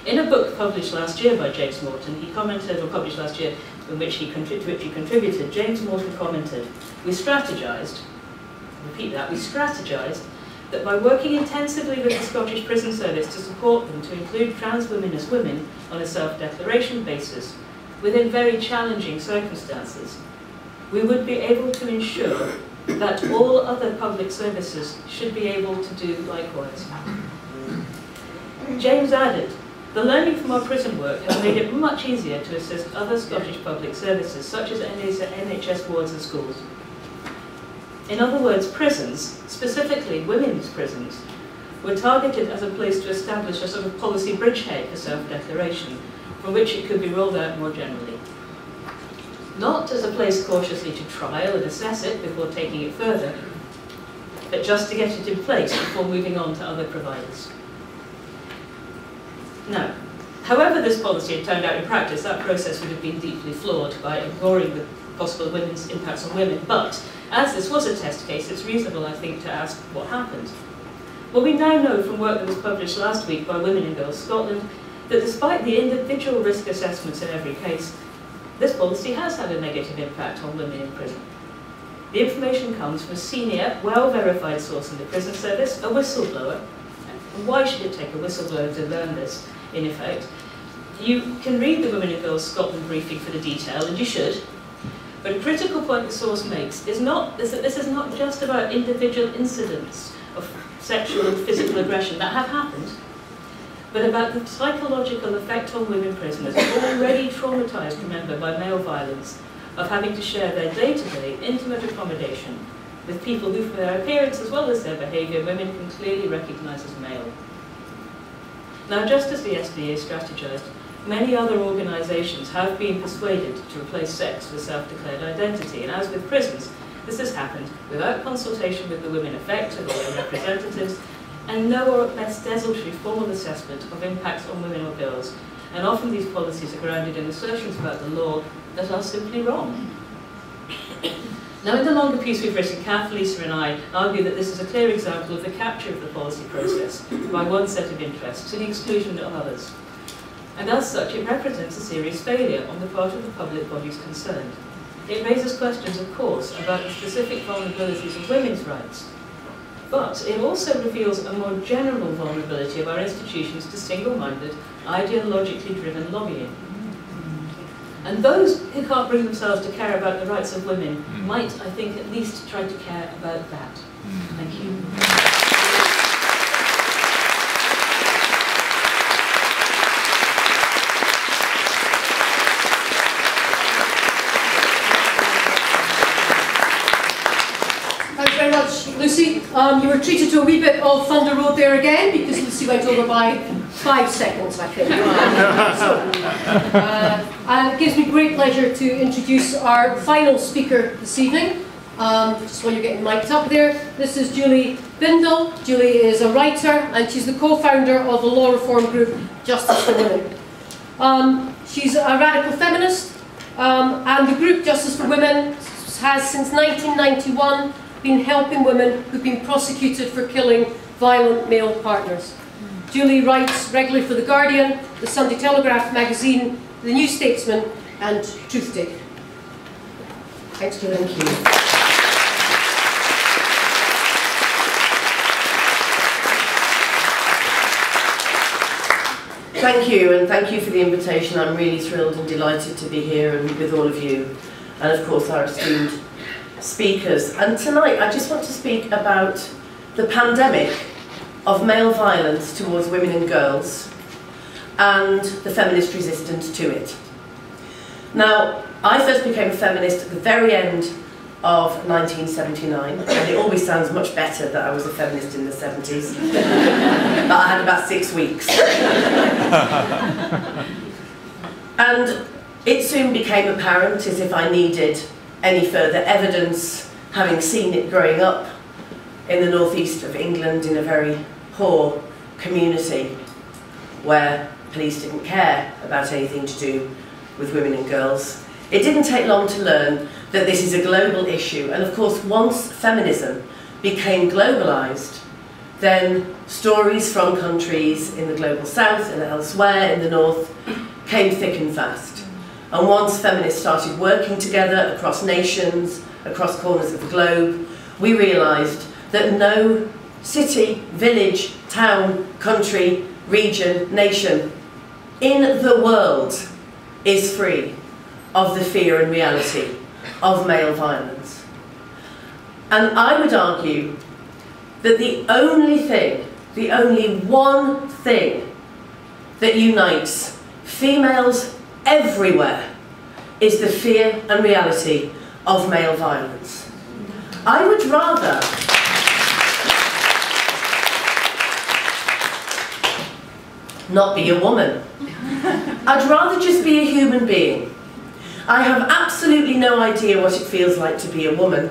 In a book published last year by James Morton, he commented, or published last year, in which he, to which he contributed, James Morton commented, we strategized, repeat that, we strategized that by working intensively with the Scottish Prison Service to support them to include trans women as women on a self-declaration basis, within very challenging circumstances, we would be able to ensure that all other public services should be able to do likewise. James added, the learning from our prison work has made it much easier to assist other Scottish public services, such as NHS wards and schools. In other words, prisons, specifically women's prisons, were targeted as a place to establish a sort of policy bridgehead for self-declaration, from which it could be rolled out more generally. Not as a place cautiously to trial and assess it before taking it further, but just to get it in place before moving on to other providers. No. However this policy had turned out in practice, that process would have been deeply flawed by ignoring the possible women's impacts on women. But as this was a test case, it's reasonable, I think, to ask what happened. Well, we now know from work that was published last week by Women in Girls Scotland that despite the individual risk assessments in every case, this policy has had a negative impact on women in prison. The information comes from a senior, well-verified source in the prison service, a whistleblower. And why should it take a whistleblower to learn this? in effect. You can read the Women and Girls Scotland briefing for the detail, and you should. But a critical point the source makes is, not, is that this is not just about individual incidents of sexual and physical aggression that have happened, but about the psychological effect on women prisoners already traumatised, remember, by male violence, of having to share their day-to-day -day intimate accommodation with people who, for their appearance as well as their behaviour, women can clearly recognise as male. Now, just as the STA strategised, many other organisations have been persuaded to replace sex with self-declared identity, and as with prisons, this has happened without consultation with the women affected or their representatives, and no or at best desultory formal assessment of impacts on women or girls. And often these policies are grounded in assertions about the law that are simply wrong. Now, in the longer piece we've written, Kath, Lisa and I argue that this is a clear example of the capture of the policy process by one set of interests to the exclusion of others. And as such, it represents a serious failure on the part of the public bodies concerned. It raises questions, of course, about the specific vulnerabilities of women's rights, but it also reveals a more general vulnerability of our institutions to single-minded, ideologically driven lobbying. And those who can't bring themselves to care about the rights of women hmm. might, I think, at least try to care about that. Thank you. Lucy, um, you were treated to a wee bit of Thunder Road there again because Lucy went over by five seconds, I think. so, uh, and it gives me great pleasure to introduce our final speaker this evening. Um, just while you're getting mic'd up there, this is Julie Bindel. Julie is a writer and she's the co-founder of the law reform group Justice for Women. Um, she's a radical feminist um, and the group Justice for Women has since 1991 been helping women who've been prosecuted for killing violent male partners. Julie writes regularly for The Guardian, The Sunday Telegraph magazine, The New Statesman and Truthdig. Thanks, Julie. Thank you. Thank you, and thank you for the invitation. I'm really thrilled and delighted to be here and with all of you, and of course our esteemed speakers. And tonight I just want to speak about the pandemic of male violence towards women and girls and the feminist resistance to it. Now, I first became a feminist at the very end of 1979, and it always sounds much better that I was a feminist in the 70s, but I had about six weeks. and it soon became apparent as if I needed any further evidence, having seen it growing up in the northeast of England in a very poor community where police didn't care about anything to do with women and girls. It didn't take long to learn that this is a global issue, and of course, once feminism became globalized, then stories from countries in the global south and elsewhere in the north came thick and fast. And once feminists started working together across nations, across corners of the globe, we realised that no city, village, town, country, region, nation in the world is free of the fear and reality of male violence. And I would argue that the only thing, the only one thing that unites females everywhere is the fear and reality of male violence. I would rather not be a woman. I'd rather just be a human being. I have absolutely no idea what it feels like to be a woman,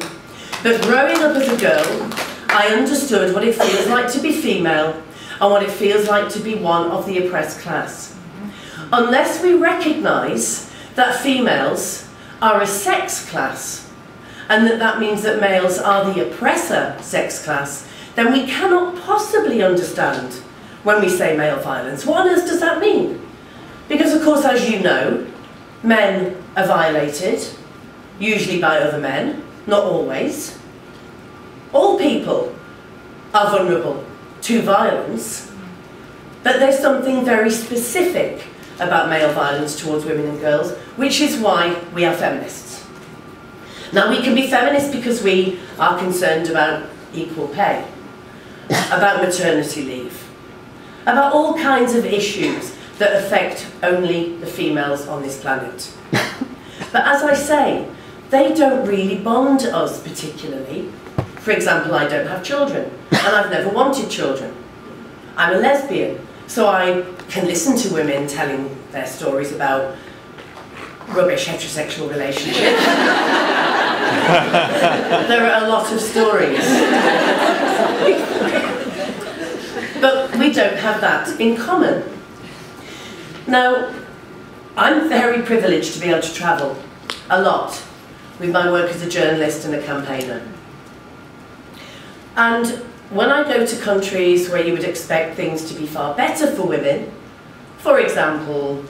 but growing up as a girl, I understood what it feels like to be female and what it feels like to be one of the oppressed class unless we recognise that females are a sex class and that that means that males are the oppressor sex class, then we cannot possibly understand when we say male violence. What on earth does that mean? Because of course, as you know, men are violated, usually by other men, not always. All people are vulnerable to violence, but there's something very specific about male violence towards women and girls, which is why we are feminists. Now we can be feminists because we are concerned about equal pay, about maternity leave, about all kinds of issues that affect only the females on this planet. But as I say, they don't really bond us particularly. For example, I don't have children, and I've never wanted children. I'm a lesbian, so I can listen to women telling their stories about rubbish heterosexual relationships. there are a lot of stories. but we don't have that in common. Now, I'm very privileged to be able to travel a lot with my work as a journalist and a campaigner. And when I go to countries where you would expect things to be far better for women, for example,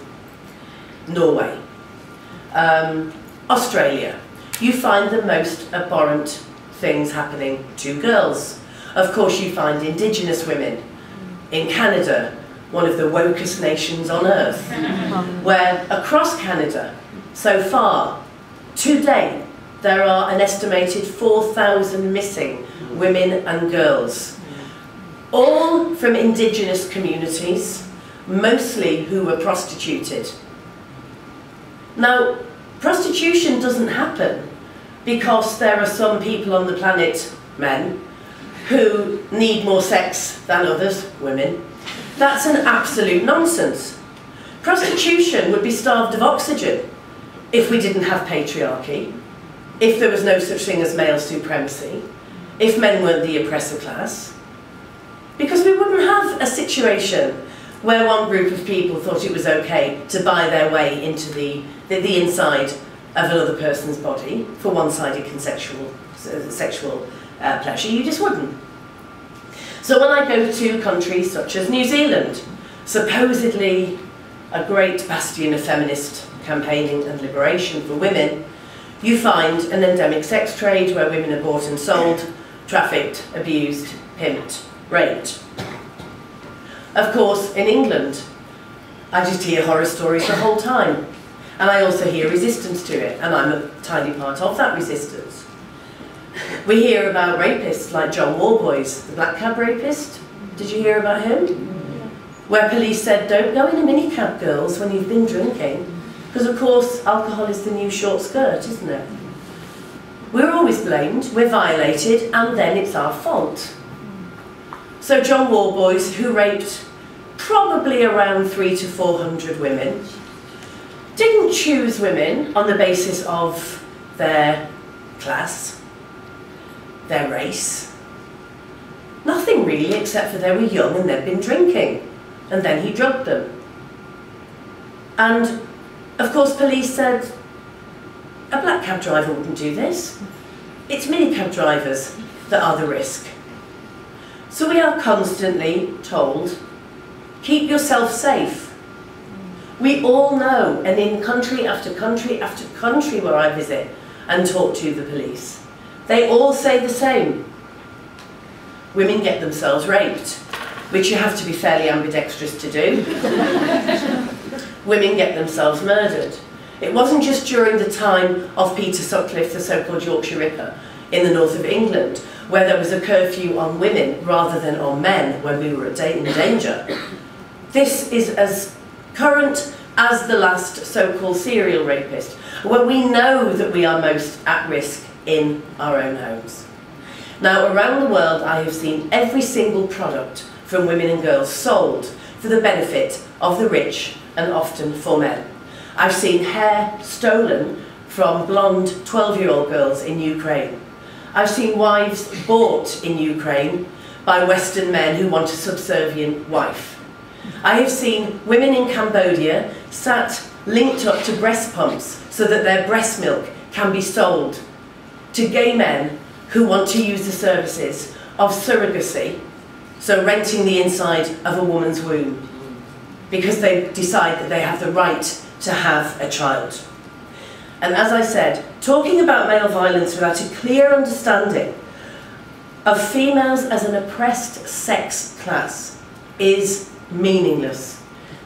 Norway, um, Australia, you find the most abhorrent things happening to girls. Of course, you find Indigenous women in Canada, one of the wokest nations on earth, where across Canada, so far, today, there are an estimated 4,000 missing women and girls, all from Indigenous communities, mostly who were prostituted. Now, prostitution doesn't happen because there are some people on the planet, men, who need more sex than others, women. That's an absolute nonsense. Prostitution would be starved of oxygen if we didn't have patriarchy, if there was no such thing as male supremacy, if men weren't the oppressor class, because we wouldn't have a situation where one group of people thought it was okay to buy their way into the, the, the inside of another person's body for one-sided consensual sexual uh, pleasure. You just wouldn't. So when I go to countries such as New Zealand, supposedly a great bastion of feminist campaigning and liberation for women, you find an endemic sex trade where women are bought and sold, trafficked, abused, pimped, raped. Of course, in England, I just hear horror stories the whole time. And I also hear resistance to it, and I'm a tiny part of that resistance. We hear about rapists like John Worboys, the black cab rapist. Did you hear about him? Where police said, don't go in a minicab, girls, when you've been drinking. Because, of course, alcohol is the new short skirt, isn't it? We're always blamed, we're violated, and then it's our fault. So John Worboys, who raped probably around three to 400 women, didn't choose women on the basis of their class, their race. Nothing really, except for they were young and they'd been drinking. And then he drugged them. And, of course, police said, a black cab driver wouldn't do this. It's minicab drivers that are the risk. So we are constantly told, keep yourself safe. We all know, and in country after country after country where I visit and talk to the police, they all say the same. Women get themselves raped, which you have to be fairly ambidextrous to do. Women get themselves murdered. It wasn't just during the time of Peter Sutcliffe, the so-called Yorkshire Ripper, in the north of England, where there was a curfew on women rather than on men when we were in danger. This is as current as the last so-called serial rapist, where we know that we are most at risk in our own homes. Now, around the world, I have seen every single product from women and girls sold for the benefit of the rich and often for men. I've seen hair stolen from blonde 12-year-old girls in Ukraine. I've seen wives bought in Ukraine by Western men who want a subservient wife. I have seen women in Cambodia sat linked up to breast pumps so that their breast milk can be sold to gay men who want to use the services of surrogacy, so renting the inside of a woman's womb, because they decide that they have the right to have a child. And as I said, talking about male violence without a clear understanding of females as an oppressed sex class is meaningless.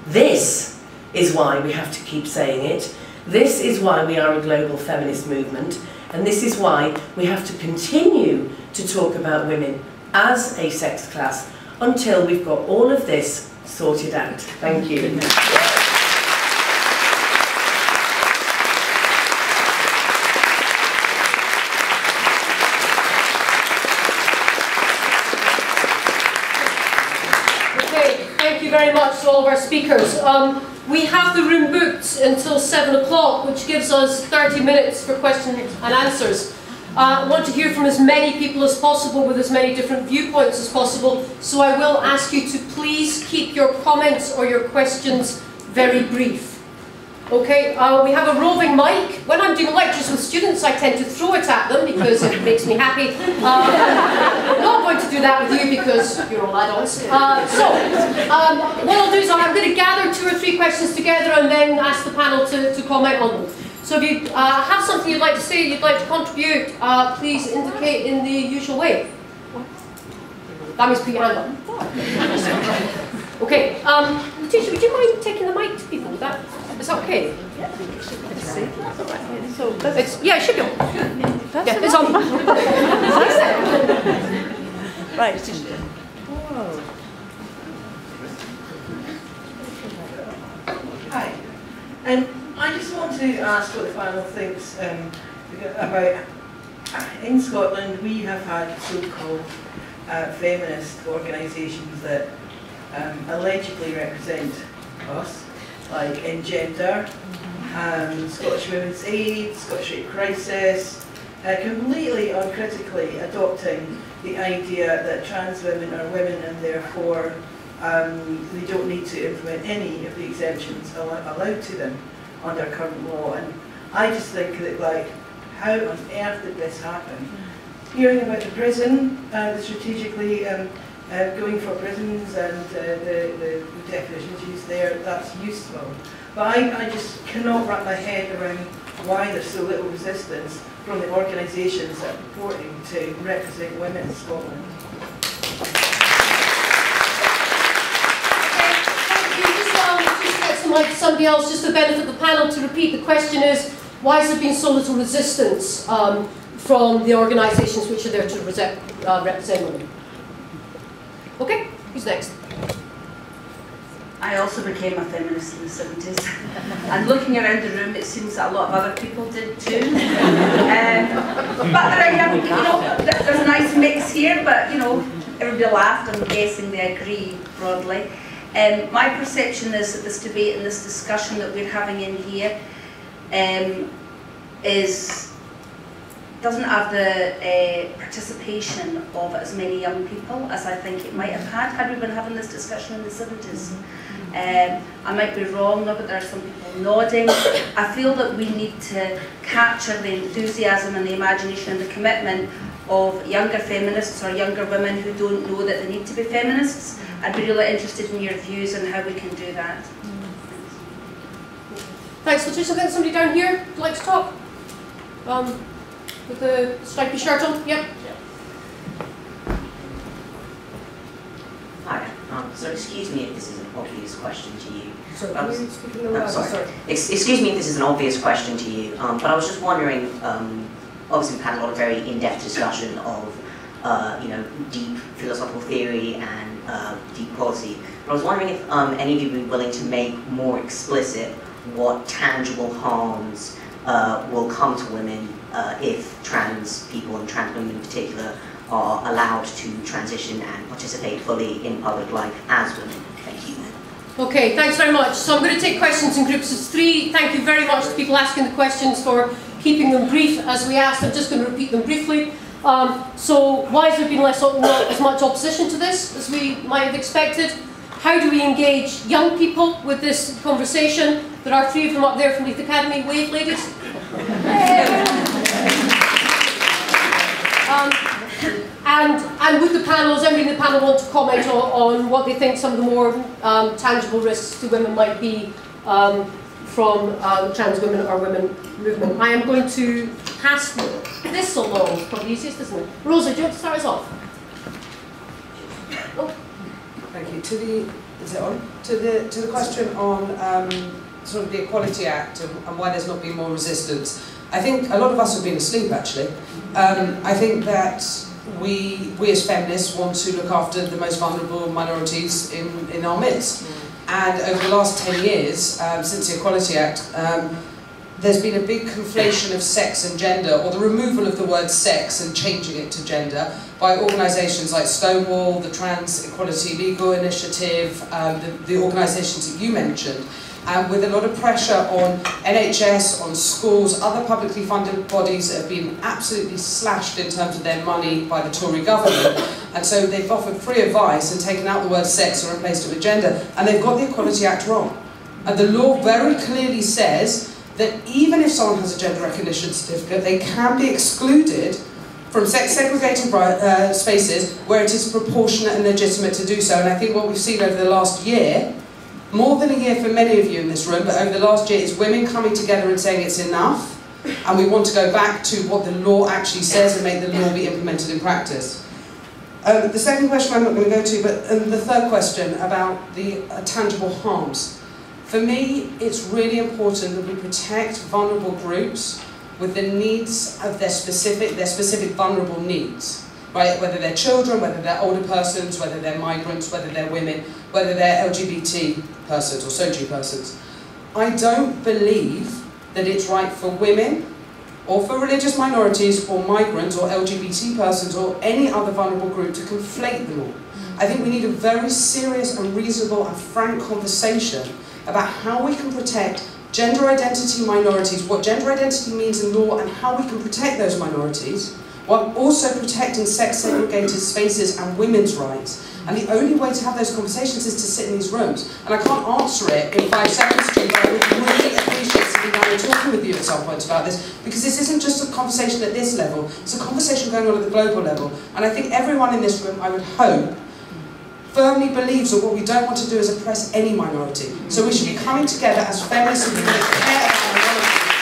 This is why we have to keep saying it. This is why we are a global feminist movement. And this is why we have to continue to talk about women as a sex class until we've got all of this sorted out. Thank you. Okay, thank you very much to all of our speakers. Um, we have the room booked until 7 o'clock, which gives us 30 minutes for questions and answers. Uh, I want to hear from as many people as possible with as many different viewpoints as possible, so I will ask you to please keep your comments or your questions very brief. Okay, uh, we have a roving mic. When I'm doing lectures with students, I tend to throw it at them because it makes me happy. Uh, I'm not going to do that with you because you're all adults. Uh, so, um, what I'll do is I'm going to gather two or three questions together and then ask the panel to, to comment on them. So if you uh, have something you'd like to say, you'd like to contribute, uh, please indicate in the usual way. That means put your hand up. Okay, um, Letitia, would you mind taking the mic to people? Is that, is that okay? It's, yeah, it should be on. Yeah, it's on. Right. Hi. Um, I just want to ask what the panel thinks um, about, in Scotland we have had so-called uh, feminist organisations that um, allegedly represent us, like Engender, um, Scottish Women's Aid, Scottish Rape Crisis, uh, completely uncritically adopting the idea that trans women are women and therefore um, they don't need to implement any of the exemptions al allowed to them under current law. And I just think that, like, how on earth did this happen? Hearing about the prison, uh, strategically um, uh, going for prisons and uh, the, the, the definitions used there, that's useful. But I, I just cannot wrap my head around why there's so little resistance from the organisations that are purporting to represent women in Scotland. Um, mic somebody else, just to benefit of the panel, to repeat the question is, why has there been so little resistance um, from the organisations which are there to uh, represent women? Okay, who's next? I also became a feminist in the 70s. and looking around the room, it seems that a lot of other people did too. um, but there are young, you know, there's a nice mix here, but you know, everybody laughed, I'm guessing they agree broadly. Um, my perception is that this debate and this discussion that we're having in here um, is doesn't have the uh, participation of as many young people as I think it might have had had we been having this discussion in the 70s. Um, I might be wrong, but there are some people nodding. I feel that we need to capture the enthusiasm and the imagination and the commitment of younger feminists or younger women who don't know that they need to be feminists. I'd be really interested in your views on how we can do that. Thanks, Letitia. I think somebody down here would like to talk. Um, with the stripy shirt on. Yep. Hi. Um, so excuse me if this is an obvious question to you. Sorry, Um, can you speak a little I'm louder? sorry. Ex- excuse me if this is an obvious question to you, um, but I was just wondering. Um, obviously, we've had a lot of very in-depth discussion of, uh, you know, deep philosophical theory and uh, deep policy. But I was wondering if um, any of you would be willing to make more explicit what tangible harms uh, will come to women uh, if trans people and trans women in particular are allowed to transition and participate fully in public life as women. Thank you. Okay, thanks very much. So I'm going to take questions in groups of three. Thank you very much to people asking the questions for keeping them brief as we asked. I'm just going to repeat them briefly. Um, so why has there been less, not as much opposition to this as we might have expected? How do we engage young people with this conversation? There are three of them up there from Leith Academy. Wave, ladies. Um, and, and would the panels, everybody in the panel want to comment on, on what they think some of the more um, tangible risks to women might be um, from um, trans women or women movement? I am going to pass this along, probably easiest, isn't it? Rosa, do you want to start us off? Thank you. To the is it on? To the to the question on um, sort of the Equality Act and, and why there's not been more resistance. I think a lot of us have been asleep actually. Um, I think that we, we as feminists want to look after the most vulnerable minorities in, in our midst. And over the last 10 years, um, since the Equality Act, um, there's been a big conflation of sex and gender, or the removal of the word sex and changing it to gender, by organisations like Stonewall, the Trans Equality Legal Initiative, um, the, the organisations that you mentioned, and with a lot of pressure on NHS, on schools, other publicly funded bodies that have been absolutely slashed in terms of their money by the Tory government. And so they've offered free advice and taken out the word sex and replaced it with gender, and they've got the Equality Act wrong. And the law very clearly says that even if someone has a gender recognition certificate, they can be excluded from sex segregated uh, spaces where it is proportionate and legitimate to do so. And I think what we've seen over the last year more than a year for many of you in this room, but over the last year, it's women coming together and saying it's enough, and we want to go back to what the law actually says and make the law be implemented in practice. Um, the second question I'm not going to go to, but um, the third question about the uh, tangible harms. For me, it's really important that we protect vulnerable groups with the needs of their specific, their specific vulnerable needs right? Whether they're children, whether they're older persons, whether they're migrants, whether they're women, whether they're LGBT persons or SOGI persons. I don't believe that it's right for women or for religious minorities or migrants or LGBT persons or any other vulnerable group to conflate them all. Mm. I think we need a very serious and reasonable and frank conversation about how we can protect gender identity minorities, what gender identity means in law and how we can protect those minorities while also protecting sex-segregated spaces and women's rights. And the only way to have those conversations is to sit in these rooms. And I can't answer it in five seconds to you, but I would really appreciate sitting down and talking with you at some point about this, because this isn't just a conversation at this level, it's a conversation going on at the global level. And I think everyone in this room, I would hope, firmly believes that what we don't want to do is oppress any minority. So we should be coming together as feminists and care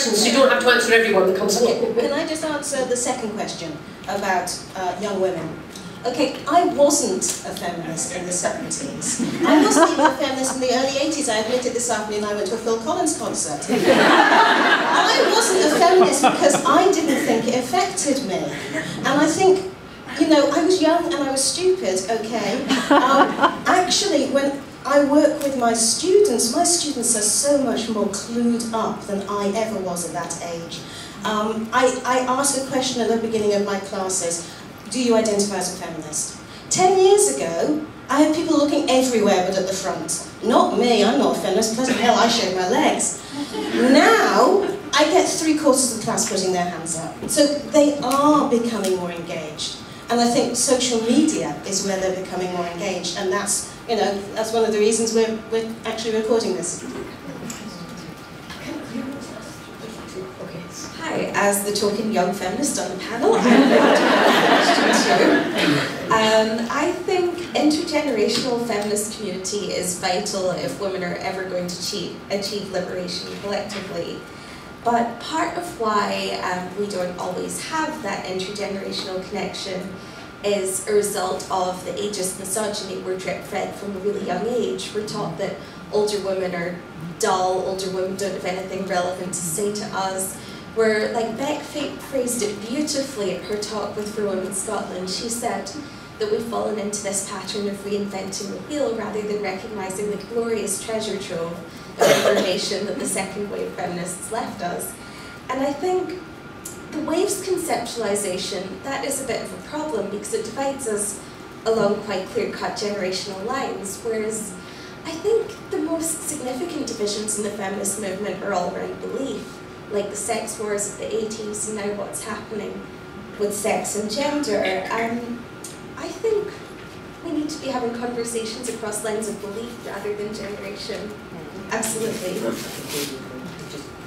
questions, so you don't have to answer everyone that comes in. Can I just answer the second question about uh, young women? Okay, I wasn't a feminist in the 70s. I wasn't even a feminist in the early 80s. I admitted this afternoon I went to a Phil Collins concert. I wasn't a feminist because I didn't think it affected me. And I think, you know, I was young and I was stupid, okay? Um, actually, when I work with my students. My students are so much more clued up than I ever was at that age. Um, I, I ask a question at the beginning of my classes, do you identify as a feminist? Ten years ago, I had people looking everywhere but at the front. Not me, I'm not a feminist, because hell, I shave my legs. Now, I get three quarters of the class putting their hands up. So they are becoming more engaged. And I think social media is where they're becoming more engaged, and that's you know, that's one of the reasons we're, we're actually recording this. Hi, as the token young feminist on the panel, I'm um, I think intergenerational feminist community is vital if women are ever going to achieve, achieve liberation collectively. But part of why um, we don't always have that intergenerational connection is a result of the ageist misogyny we're drip fed from a really young age. We're taught that older women are dull, older women don't have anything relevant to say to us. Where, like Beck phrased it beautifully at her talk with For Women Scotland, she said that we've fallen into this pattern of reinventing the wheel rather than recognising the glorious treasure trove of information that the second wave feminists left us. And I think the waves conceptualization, that is a bit of a problem because it divides us along quite clear-cut generational lines, whereas I think the most significant divisions in the feminist movement are all around belief, like the sex wars of the 80s and now what's happening with sex and gender. Um, I think we need to be having conversations across lines of belief rather than generation. Absolutely.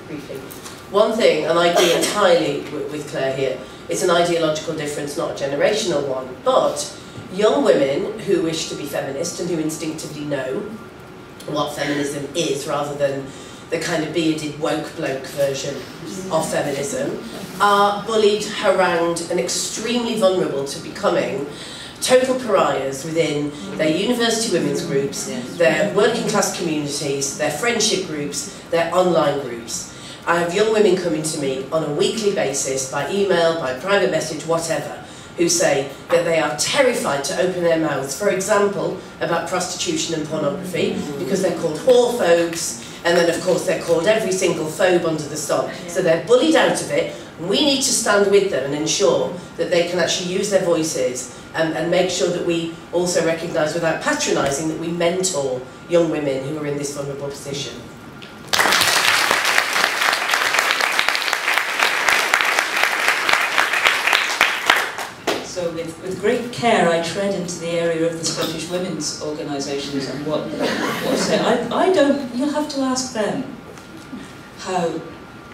Briefly. One thing, and I agree entirely with Claire here, it's an ideological difference, not a generational one, but young women who wish to be feminist and who instinctively know what feminism is rather than the kind of bearded woke bloke version of feminism are bullied, harangued and extremely vulnerable to becoming total pariahs within their university women's groups, their working class communities, their friendship groups, their online groups. I have young women coming to me on a weekly basis, by email, by private message, whatever, who say that they are terrified to open their mouths, for example, about prostitution and pornography, because they're called whorephobes, and then of course they're called every single phobe under the sun. So they're bullied out of it, we need to stand with them and ensure that they can actually use their voices and, and make sure that we also recognise without patronising that we mentor young women who are in this vulnerable position. So with, with great care, I tread into the area of the Scottish women's organisations and what, what say. I, I don't, you'll have to ask them how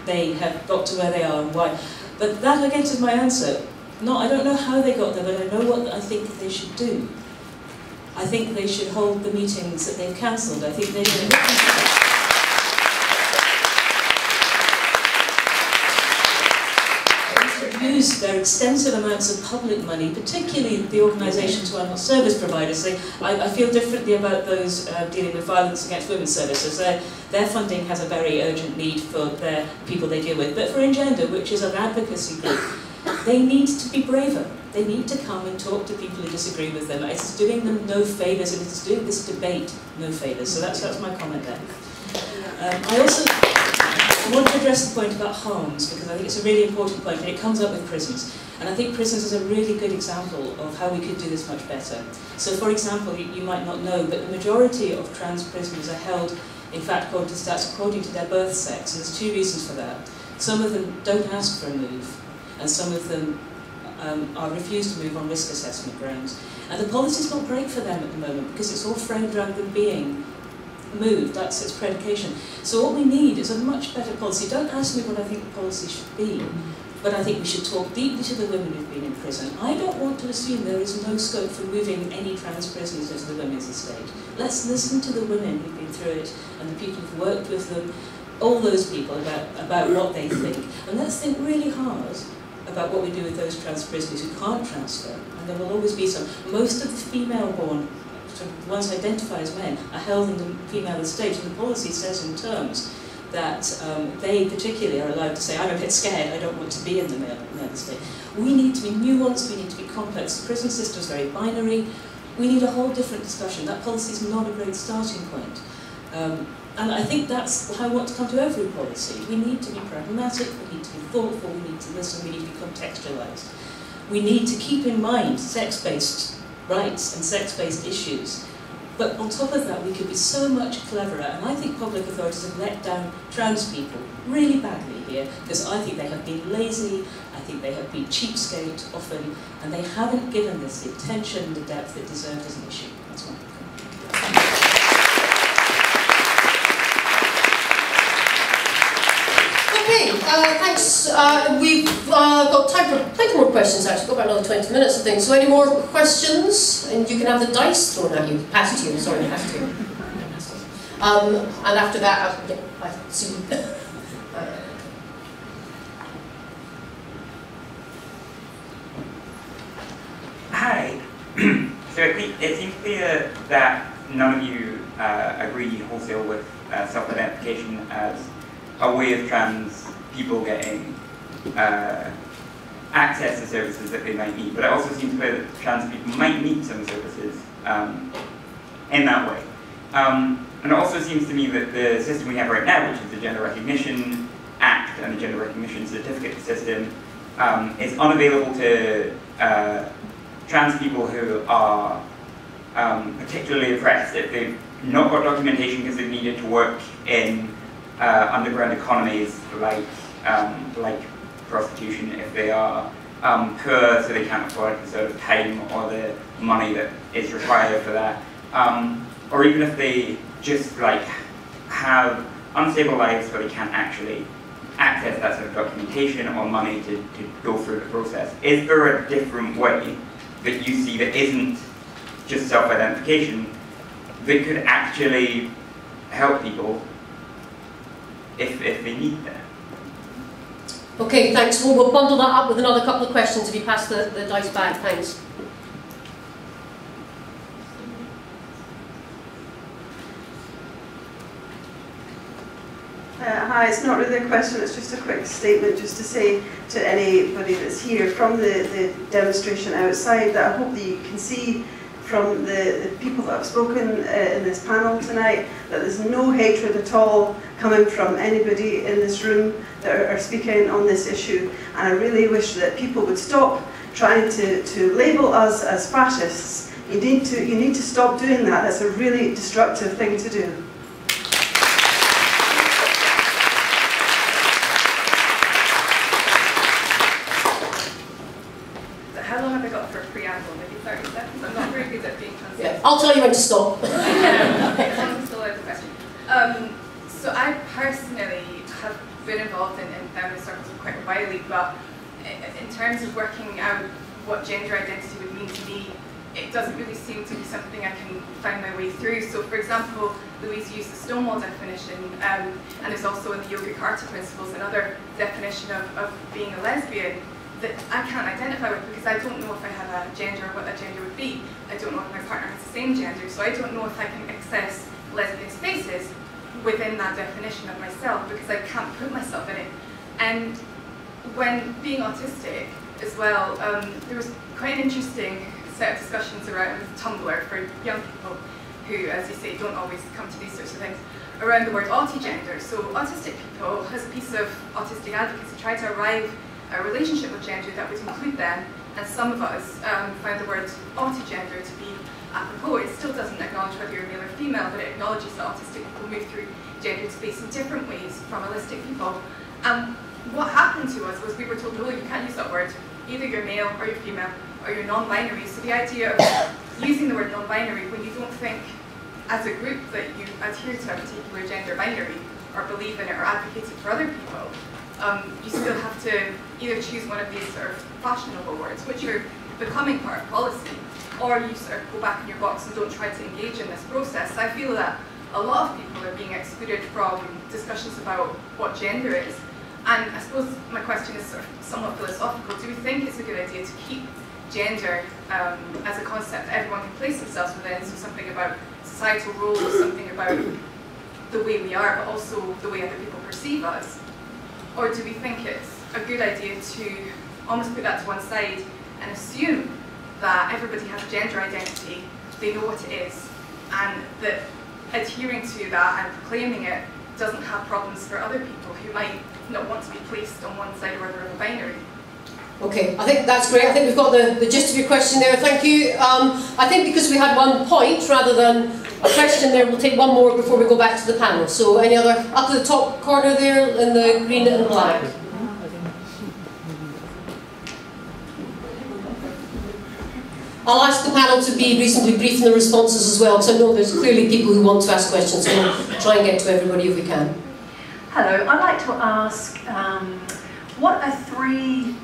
they have got to where they are and why. But that, again, is my answer. No, I don't know how they got there, but I know what I think they should do. I think they should hold the meetings that they've cancelled. I think they should use their extensive amounts of public money, particularly the organisations who are not service providers. They, I, I feel differently about those uh, dealing with violence against women's services. Their, their funding has a very urgent need for their people they deal with. But for Engender, which is an advocacy group, they need to be braver. They need to come and talk to people who disagree with them. It's doing them no favours, and it's doing this debate no favours. So that's, that's my comment there. Um, I also want to address the point about harms because I think it's a really important point and it comes up with prisons. And I think prisons is a really good example of how we could do this much better. So for example, you, you might not know, but the majority of trans prisoners are held, in fact, according to stats, according to their birth sex. And there's two reasons for that. Some of them don't ask for a move, and some of them um, are refused to move on risk assessment grounds. And the policy's not great for them at the moment because it's all framed around them being moved, that's its predication. So what we need is a much better policy. Don't ask me what I think the policy should be, but I think we should talk deeply to the women who've been in prison. I don't want to assume there is no scope for moving any trans prisoners into the women's estate. Let's listen to the women who've been through it and the people who've worked with them, all those people about, about what they think. And let's think really hard about what we do with those trans prisoners who can't transfer. And there will always be some. Most of the female-born sort of ones identify as men are held in the female estate, and the policy says in terms that um, they particularly are allowed to say, I'm a bit scared, I don't want to be in the male, estate. We need to be nuanced, we need to be complex. The prison system is very binary. We need a whole different discussion. That policy is not a great starting point. Um, and I think that's how I want to come to every policy. We need to be pragmatic, need to be thoughtful, we need to listen, we need to be contextualised. We need to keep in mind sex-based rights and sex-based issues. But on top of that, we could be so much cleverer, and I think public authorities have let down trans people really badly here, because I think they have been lazy, I think they have been cheapskate often, and they haven't given this the attention the depth it deserved as an issue. That's one. Okay, uh, thanks. Uh, we've uh, got time for plenty more questions actually. We've got about another 20 minutes I think. So any more questions? And you can have the dice thrown at you. Pass it to you, sorry, pass it to you. Um, and after that, uh, yeah, I see. Hi. so it, it seems clear that none of you uh, agree wholesale with uh, self-identification as a way of trans people getting uh, access to services that they might need. But it also seems clear that trans people might need some services um, in that way. Um, and it also seems to me that the system we have right now, which is the Gender Recognition Act and the Gender Recognition Certificate system, um, is unavailable to uh, trans people who are um, particularly oppressed if they've not got documentation because they've needed to work in uh, underground economies like um, like prostitution if they are um, poor so they can't afford the sort of time or the money that is required for that um, or even if they just like have unstable lives where they can't actually access that sort of documentation or money to, to go through the process. Is there a different way that you see that isn't just self-identification that could actually help people if, if we need them. Okay, thanks. We'll bundle that up with another couple of questions if you pass the, the dice back. Thanks. Uh, hi, it's not really a question, it's just a quick statement just to say to anybody that's here from the, the demonstration outside that I hope that you can see from the, the people that have spoken uh, in this panel tonight that there's no hatred at all coming from anybody in this room that are, are speaking on this issue. And I really wish that people would stop trying to, to label us as fascists. You need, to, you need to stop doing that. That's a really destructive thing to do. How long have I got for a preamble? Maybe 30 seconds? I'm not very good at being translated. Yeah, I'll tell you when to stop. Um, so I personally have been involved in, in feminist circles quite a while, but in terms of working out what gender identity would mean to me, it doesn't really seem to be something I can find my way through. So for example, Louise used the Stonewall definition, um, and there's also in the Yogyakarta Principles another definition of, of being a lesbian that I can't identify with because I don't know if I have a gender or what that gender would be. I don't know if my partner has the same gender, so I don't know if I can access lesbian spaces within that definition of myself because I can't put myself in it. And when being autistic as well, um, there was quite an interesting set of discussions around Tumblr for young people who, as you say, don't always come to these sorts of things, around the word autigender. So autistic people, as a piece of autistic advocacy, try to arrive a relationship with gender that would include them, and some of us um, found the word autigender to be apropos. It still doesn't acknowledge whether you're male or female, but it acknowledges that autistic people move through gendered space in different ways from allistic people. And what happened to us was we were told, no, you can't use that word. Either you're male or you're female or you're non-binary. So the idea of using the word non-binary when you don't think as a group that you adhere to a particular gender binary or believe in it or advocate it for other people, um, you still have to either choose one of these sort of fashionable words, which are becoming part of policy, or you sort of go back in your box and don't try to engage in this process. I feel that a lot of people are being excluded from discussions about what gender is. And I suppose my question is sort of somewhat philosophical. Do we think it's a good idea to keep gender um, as a concept everyone can place themselves within, so something about societal roles, something about the way we are, but also the way other people perceive us? Or do we think it's a good idea to almost put that to one side and assume that everybody has a gender identity, they know what it is, and that adhering to that and proclaiming it doesn't have problems for other people who might not want to be placed on one side or other of a binary. Okay, I think that's great. I think we've got the, the gist of your question there. Thank you. Um, I think because we had one point rather than a question there, we'll take one more before we go back to the panel. So any other, up to the top corner there in the green and black. I'll ask the panel to be reasonably brief in the responses as well, because I know there's clearly people who want to ask questions, so we'll try and get to everybody if we can. Hello, I'd like to ask, um, what are three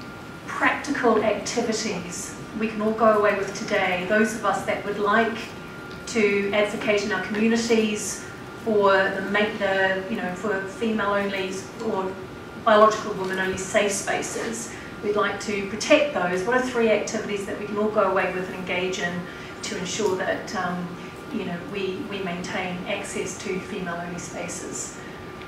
practical activities we can all go away with today, those of us that would like to advocate in our communities for the, make the you know, for female only or biological women only safe spaces, We'd like to protect those. What are three activities that we can all go away with and engage in to ensure that um, you know, we, we maintain access to female-only spaces?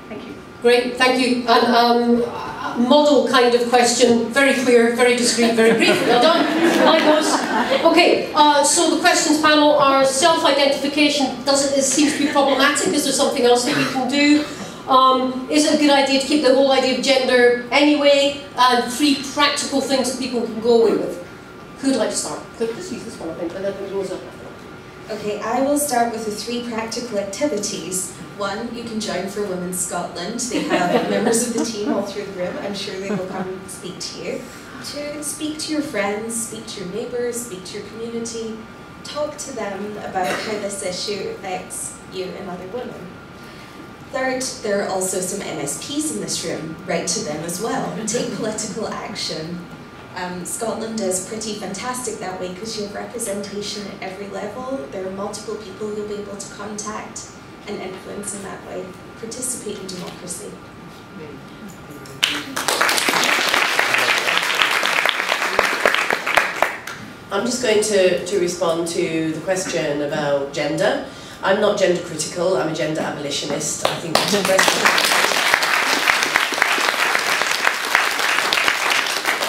Thank you. Great, thank you. And um, model kind of question, very clear, very discreet, very brief. Well done. Like those. Okay, uh, so the questions panel are self-identification. Does it, it seems to be problematic? Is there something else that we can do? Um, is it a good idea to keep the whole idea of gender anyway? And three practical things that people can go away with. Who'd like to start? Could just use this one, I think, and then Rosa. Okay, I will start with the three practical activities. One, you can join for Women Scotland. They have members of the team all through the room. I'm sure they will come and speak to you. Two, speak to your friends, speak to your neighbours, speak to your community. Talk to them about how this issue affects you and other women. Third, there are also some MSPs in this room. Write to them as well. Take political action. Um, Scotland is pretty fantastic that way because you have representation at every level. There are multiple people you'll be able to contact and influence in that way. Participate in democracy. I'm just going to, to respond to the question about gender. I'm not gender critical, I'm a gender abolitionist. I think that's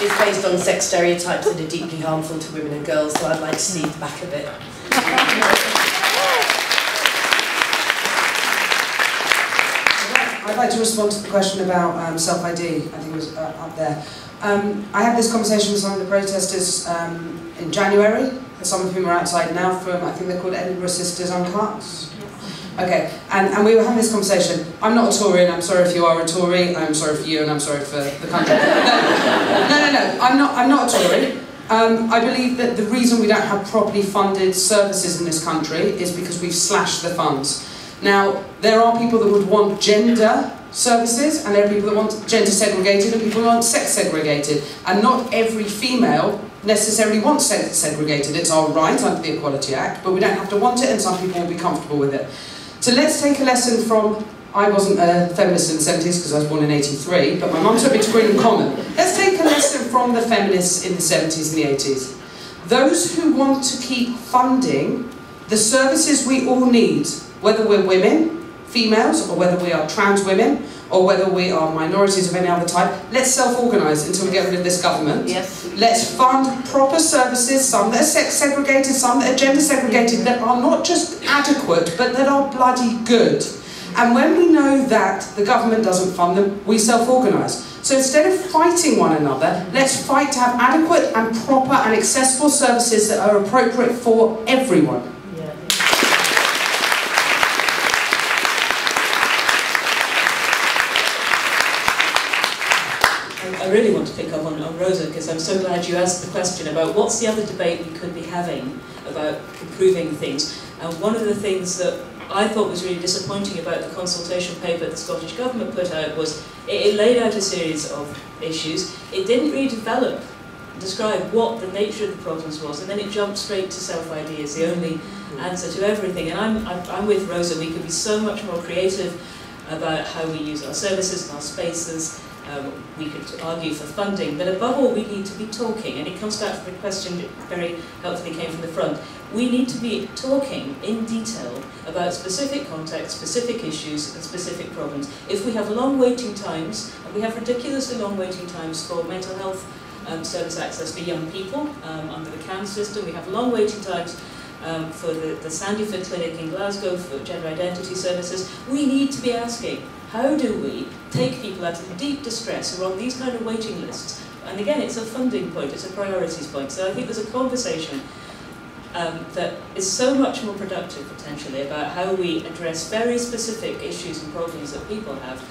is based on sex stereotypes that are deeply harmful to women and girls, so I'd like to see the back of it. I'd like to respond to the question about um, self-ID, I think it was uh, up there. Um, I had this conversation with some of the protesters um, in January, some of whom are outside now from, I think they're called Edinburgh Sisters Uncut. Okay, and, and we were having this conversation. I'm not a Tory, and I'm sorry if you are a Tory. I'm sorry for you, and I'm sorry for the country. No, no, no, no. I'm not. I'm not a Tory. Um, I believe that the reason we don't have properly funded services in this country is because we've slashed the funds. Now, there are people that would want gender services, and there are people that want gender segregated, and people who want sex segregated. And not every female necessarily want segregated. It's our right under the Equality Act, but we don't have to want it, and some people will be comfortable with it. So let's take a lesson from, I wasn't a feminist in the 70s because I was born in 83, but my mum took me to Greenham Common. Let's take a lesson from the feminists in the 70s and the 80s. Those who want to keep funding the services we all need, whether we're women, females, or whether we are trans women, or whether we are minorities of any other type, let's self-organise until we get rid of this government. Yes. Let's fund proper services, some that are sex segregated, some that are gender segregated, that are not just adequate, but that are bloody good. And when we know that the government doesn't fund them, we self-organise. So instead of fighting one another, let's fight to have adequate and proper and accessible services that are appropriate for everyone. I really want to pick because I'm so glad you asked the question about what's the other debate we could be having about improving things. And one of the things that I thought was really disappointing about the consultation paper the Scottish Government put out was it, it laid out a series of issues. It didn't really develop, describe what the nature of the problems was, and then it jumped straight to self-ID as the only answer to everything. And I'm, I'm, I'm with Rosa, we could be so much more creative about how we use our services and our spaces, um, we could argue for funding, but above all we need to be talking, and it comes back to the question that very helpfully came from the front. We need to be talking in detail about specific contexts, specific issues and specific problems. If we have long waiting times, and we have ridiculously long waiting times for mental health um, service access for young people um, under the CAMHS system, we have long waiting times um, for the, the Sandyford Clinic in Glasgow for gender identity services, we need to be asking, how do we take people out of deep distress who are on these kind of waiting lists? And again, it's a funding point, it's a priorities point. So I think there's a conversation um, that is so much more productive potentially about how we address very specific issues and problems that people have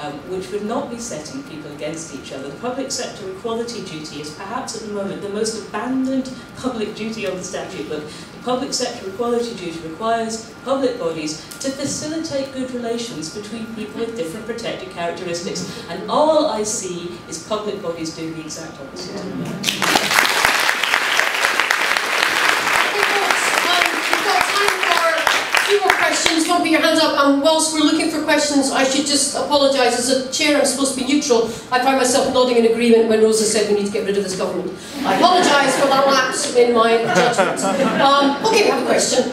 um, which would not be setting people against each other. The public sector equality duty is perhaps at the moment the most abandoned public duty on the statute book. The public sector equality duty requires public bodies to facilitate good relations between people with different protected characteristics. And all I see is public bodies doing the exact opposite. Put your hands up. And whilst we're looking for questions, I should just apologise. As a chair, I'm supposed to be neutral. I find myself nodding in agreement when Rosa said we need to get rid of this government. I apologise for that lapse in my judgment. Um, okay, we have a question.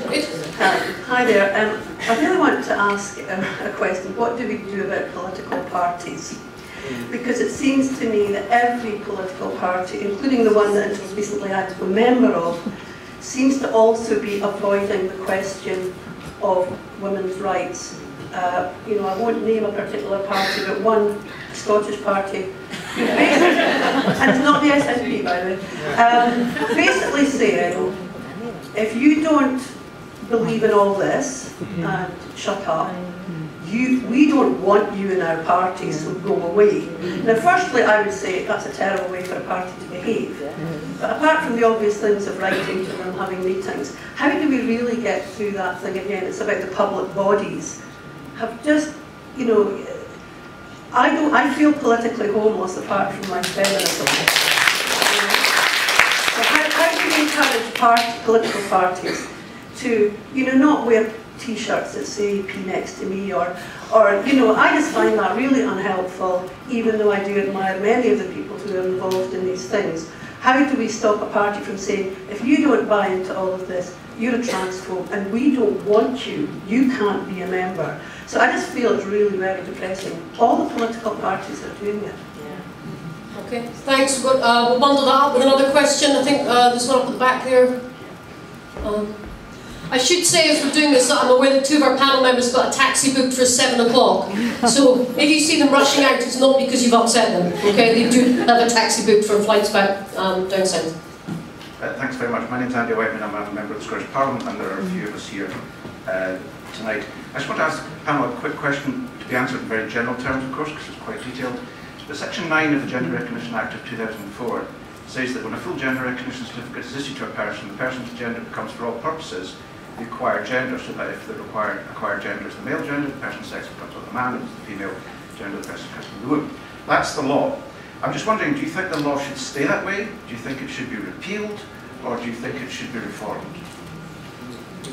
Uh, hi there. Um, I really want to ask a, a question. What do we do about political parties? Because it seems to me that every political party, including the one that until recently I a member of, seems to also be avoiding the question of women's rights. Uh, you know, I won't name a particular party, but one Scottish party, and it's not the SNP by the way, um, basically saying, if you don't believe in all this, and shut up, you, we don't want you in our party, so go away. Now, firstly, I would say that's a terrible way for a party to behave. But apart from the obvious things of writing to them, having meetings, how do we really get through that thing again? It's about the public bodies. Have just, you know, I don't. I feel politically homeless apart from my feminism. So how, how do we encourage political parties to, you know, not wear t-shirts that say P next to me or, or, you know, I just find that really unhelpful, even though I do admire many of the people who are involved in these things. How do we stop a party from saying, if you don't buy into all of this, you're a transphobe and we don't want you, you can't be a member. So I just feel it's really very depressing. All the political parties are doing it. Okay, thanks. We'll, uh, we'll bundle that up with another question. I think uh, there's one up at the back there. Um, I should say as we're doing this, that I'm aware that two of our panel members got a taxi booked for 7 o'clock. So if you see them rushing out, it's not because you've upset them, okay? They do have a taxi booked for flights back um, down south. Uh, thanks very much. My name's Andy Wightman. I'm a member of the Scottish Parliament and there are a few of us here uh, tonight. I just want to ask the panel a quick question to be answered in very general terms, of course, because it's quite detailed. The Section 9 of the Gender Recognition Act of 2004 says that when a full gender recognition certificate is issued to a person, the person's gender becomes for all purposes the acquired gender, so that if the required acquired gender is the male gender, the person's sex becomes the man, if it's the female gender, the person becomes the woman. That's the law. I'm just wondering, do you think the law should stay that way? Do you think it should be repealed? Or do you think it should be reformed?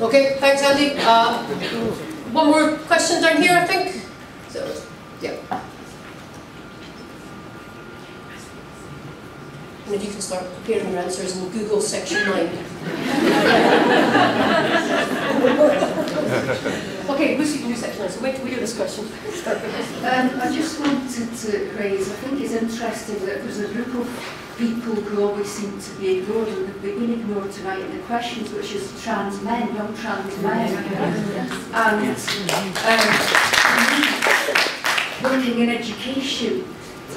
Okay, thanks Andy. Uh, one more question down here, I think. So, yeah. And if you can start preparing your answers in Google section 9. okay, Lucy can do section 9, so wait till we hear this question. Um, I just wanted to raise, I think it's interesting that there's a group of people who always seem to be ignored and have been ignored tonight in the questions, which is trans men, young trans men. And um, working in education,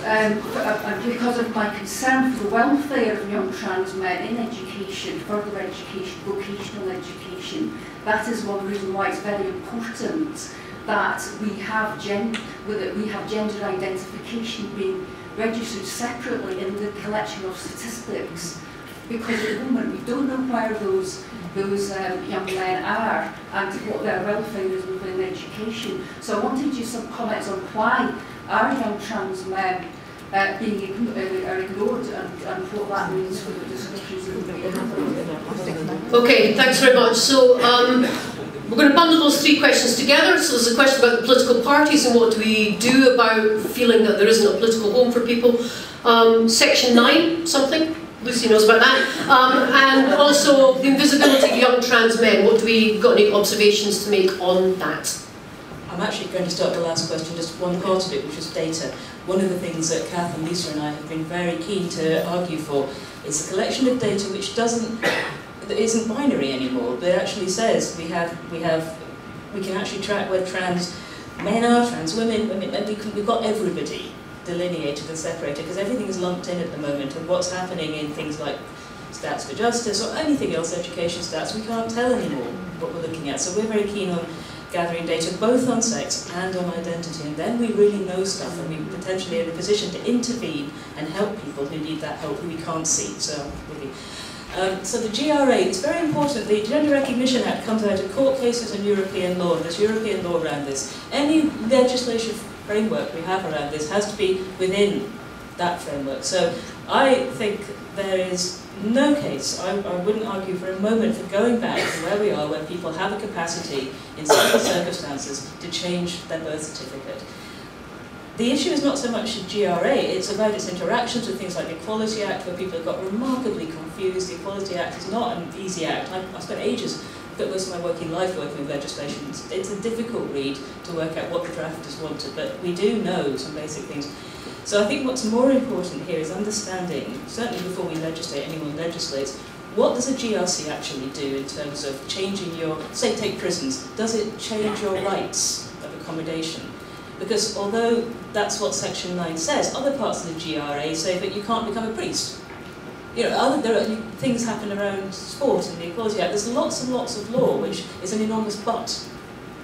um, uh, because of my concern for the welfare of young trans men in education, further education, vocational education, that is one reason why it's very important that we have, gen we have gender identification being registered separately in the collection of statistics. Because at the moment we don't know where those those um, young men are and what their welfare is within education. So I wanted you some comments on why are young trans men uh, being uh, ignored and, and what that means for the discussions that will happening. Okay, thanks very much. So um, we're going to bundle those three questions together. So there's a question about the political parties and what do we do about feeling that there isn't a political home for people. Um, section 9, something. Lucy knows about that. Um, and also the invisibility of young trans men. What do we got any observations to make on that? I'm actually going to start the last question, just one part of it, which is data. One of the things that Kath and Lisa and I have been very keen to argue for is a collection of data which doesn't, that isn't binary anymore, but actually says we have, we have, we can actually track where trans men are, trans women, women and we can, we've got everybody delineated and separated because everything is lumped in at the moment and what's happening in things like stats for justice or anything else, education stats, we can't tell anymore what we're looking at. So we're very keen on gathering data both on sex and on identity, and then we really know stuff and we're potentially in a position to intervene and help people who need that help who we can't see. So, really. Um, so the GRA, it's very important, the Gender Recognition Act comes out of court cases and European law, and there's European law around this. Any legislation framework we have around this has to be within that framework. So I think there is no case, I, I wouldn't argue for a moment for going back to where we are, where people have a capacity in certain circumstances to change their birth certificate. The issue is not so much the GRA, it's about its interactions with things like the Equality Act, where people have got remarkably confused. The Equality Act is not an easy act. I, I spent ages, but most of my working life working with legislation. It's, it's a difficult read to work out what the drafters wanted, but we do know some basic things. So I think what's more important here is understanding, certainly before we legislate, anyone legislates, what does a GRC actually do in terms of changing your, say take prisons, does it change your rights of accommodation? Because although that's what section 9 says, other parts of the GRA say that you can't become a priest. You know, other, there are things happen around sport and the Equality Act. There's lots and lots of law, which is an enormous but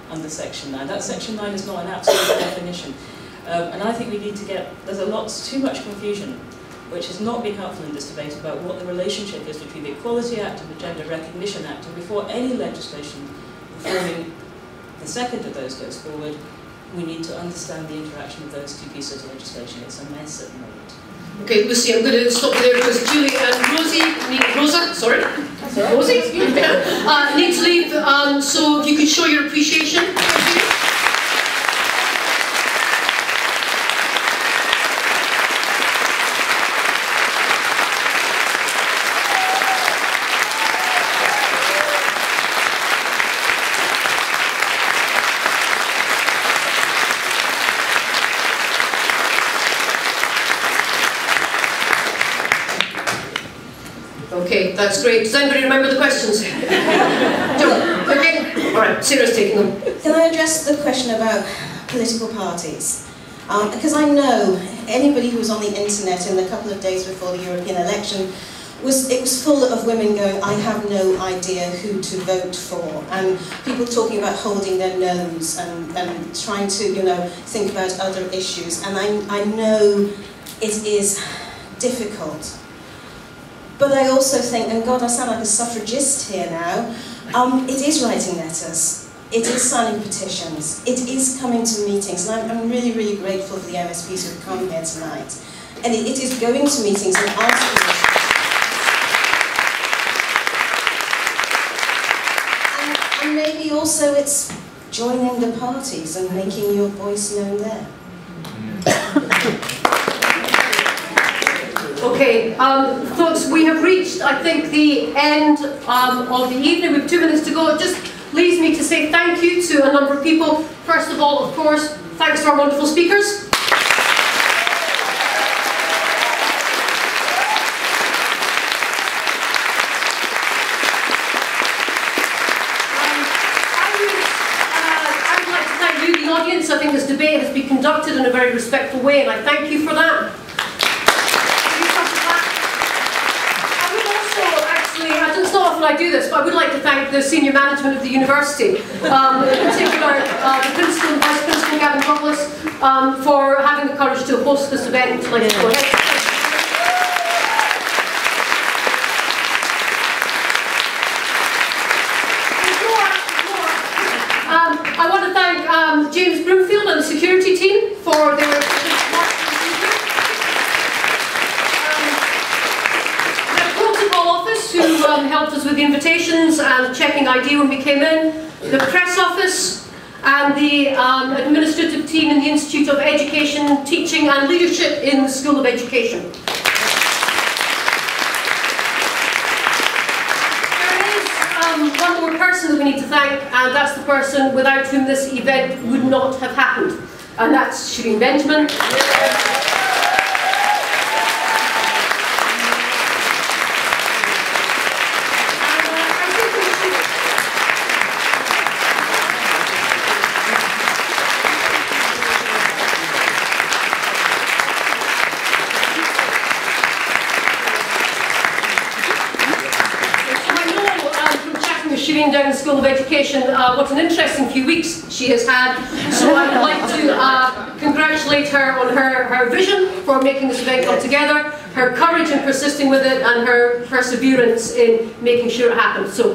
under section 9. That section 9 is not an absolute definition. Um, and I think we need to get, there's a lot, too much confusion, which has not been helpful in this debate about what the relationship is between the Equality Act and the Gender Recognition Act. And before any legislation reforming the second of those goes forward, we need to understand the interaction of those two pieces of legislation. It's a mess at the moment. Okay, Lucy, I'm going to stop you there because Julie and Rosie need, Rosa, sorry, Rosie, uh, need to leave. Um, so if you could show your appreciation. That's great. Does anybody remember the questions? Joe, okay? All right, Sarah's taking them. Can I address the question about political parties? Um, because I know anybody who was on the internet in the couple of days before the European election was it was full of women going, I have no idea who to vote for, and people talking about holding their nose and, and trying to, you know, think about other issues. And I, I know it is difficult. But I also think, and God, I sound like a suffragist here now, um, it is writing letters. It is signing petitions. It is coming to meetings. And I'm, I'm really, really grateful for the MSPs who have come here tonight. And it, it is going to meetings and asking And maybe also it's joining the parties and making your voice known there. Okay, um, folks, we have reached, I think, the end um, of the evening. We have two minutes to go. It just leaves me to say thank you to a number of people. First of all, of course, thanks to our wonderful speakers. I think this debate has been conducted in a very respectful way, and I thank you for that. I would also actually, it's not often I do this, but I would like to thank the senior management of the university, um, in particular uh, the principal and vice principal Gavin Douglas, um, for having the courage to host this event. Like, go ahead. um, James Broomfield and the security team for their support. Um, the protocol office who um, helped us with the invitations and checking ID when we came in. The press office and the um, administrative team in the Institute of Education, Teaching and Leadership in the School of Education. one more person that we need to thank, and that's the person without whom this event would not have happened. And that's Shereen Benjamin. down School of Education, uh, what an interesting few weeks she has had. So I would like to uh, congratulate her on her, vision for making this event come together, her courage in persisting with it, and her perseverance in making sure it happens. So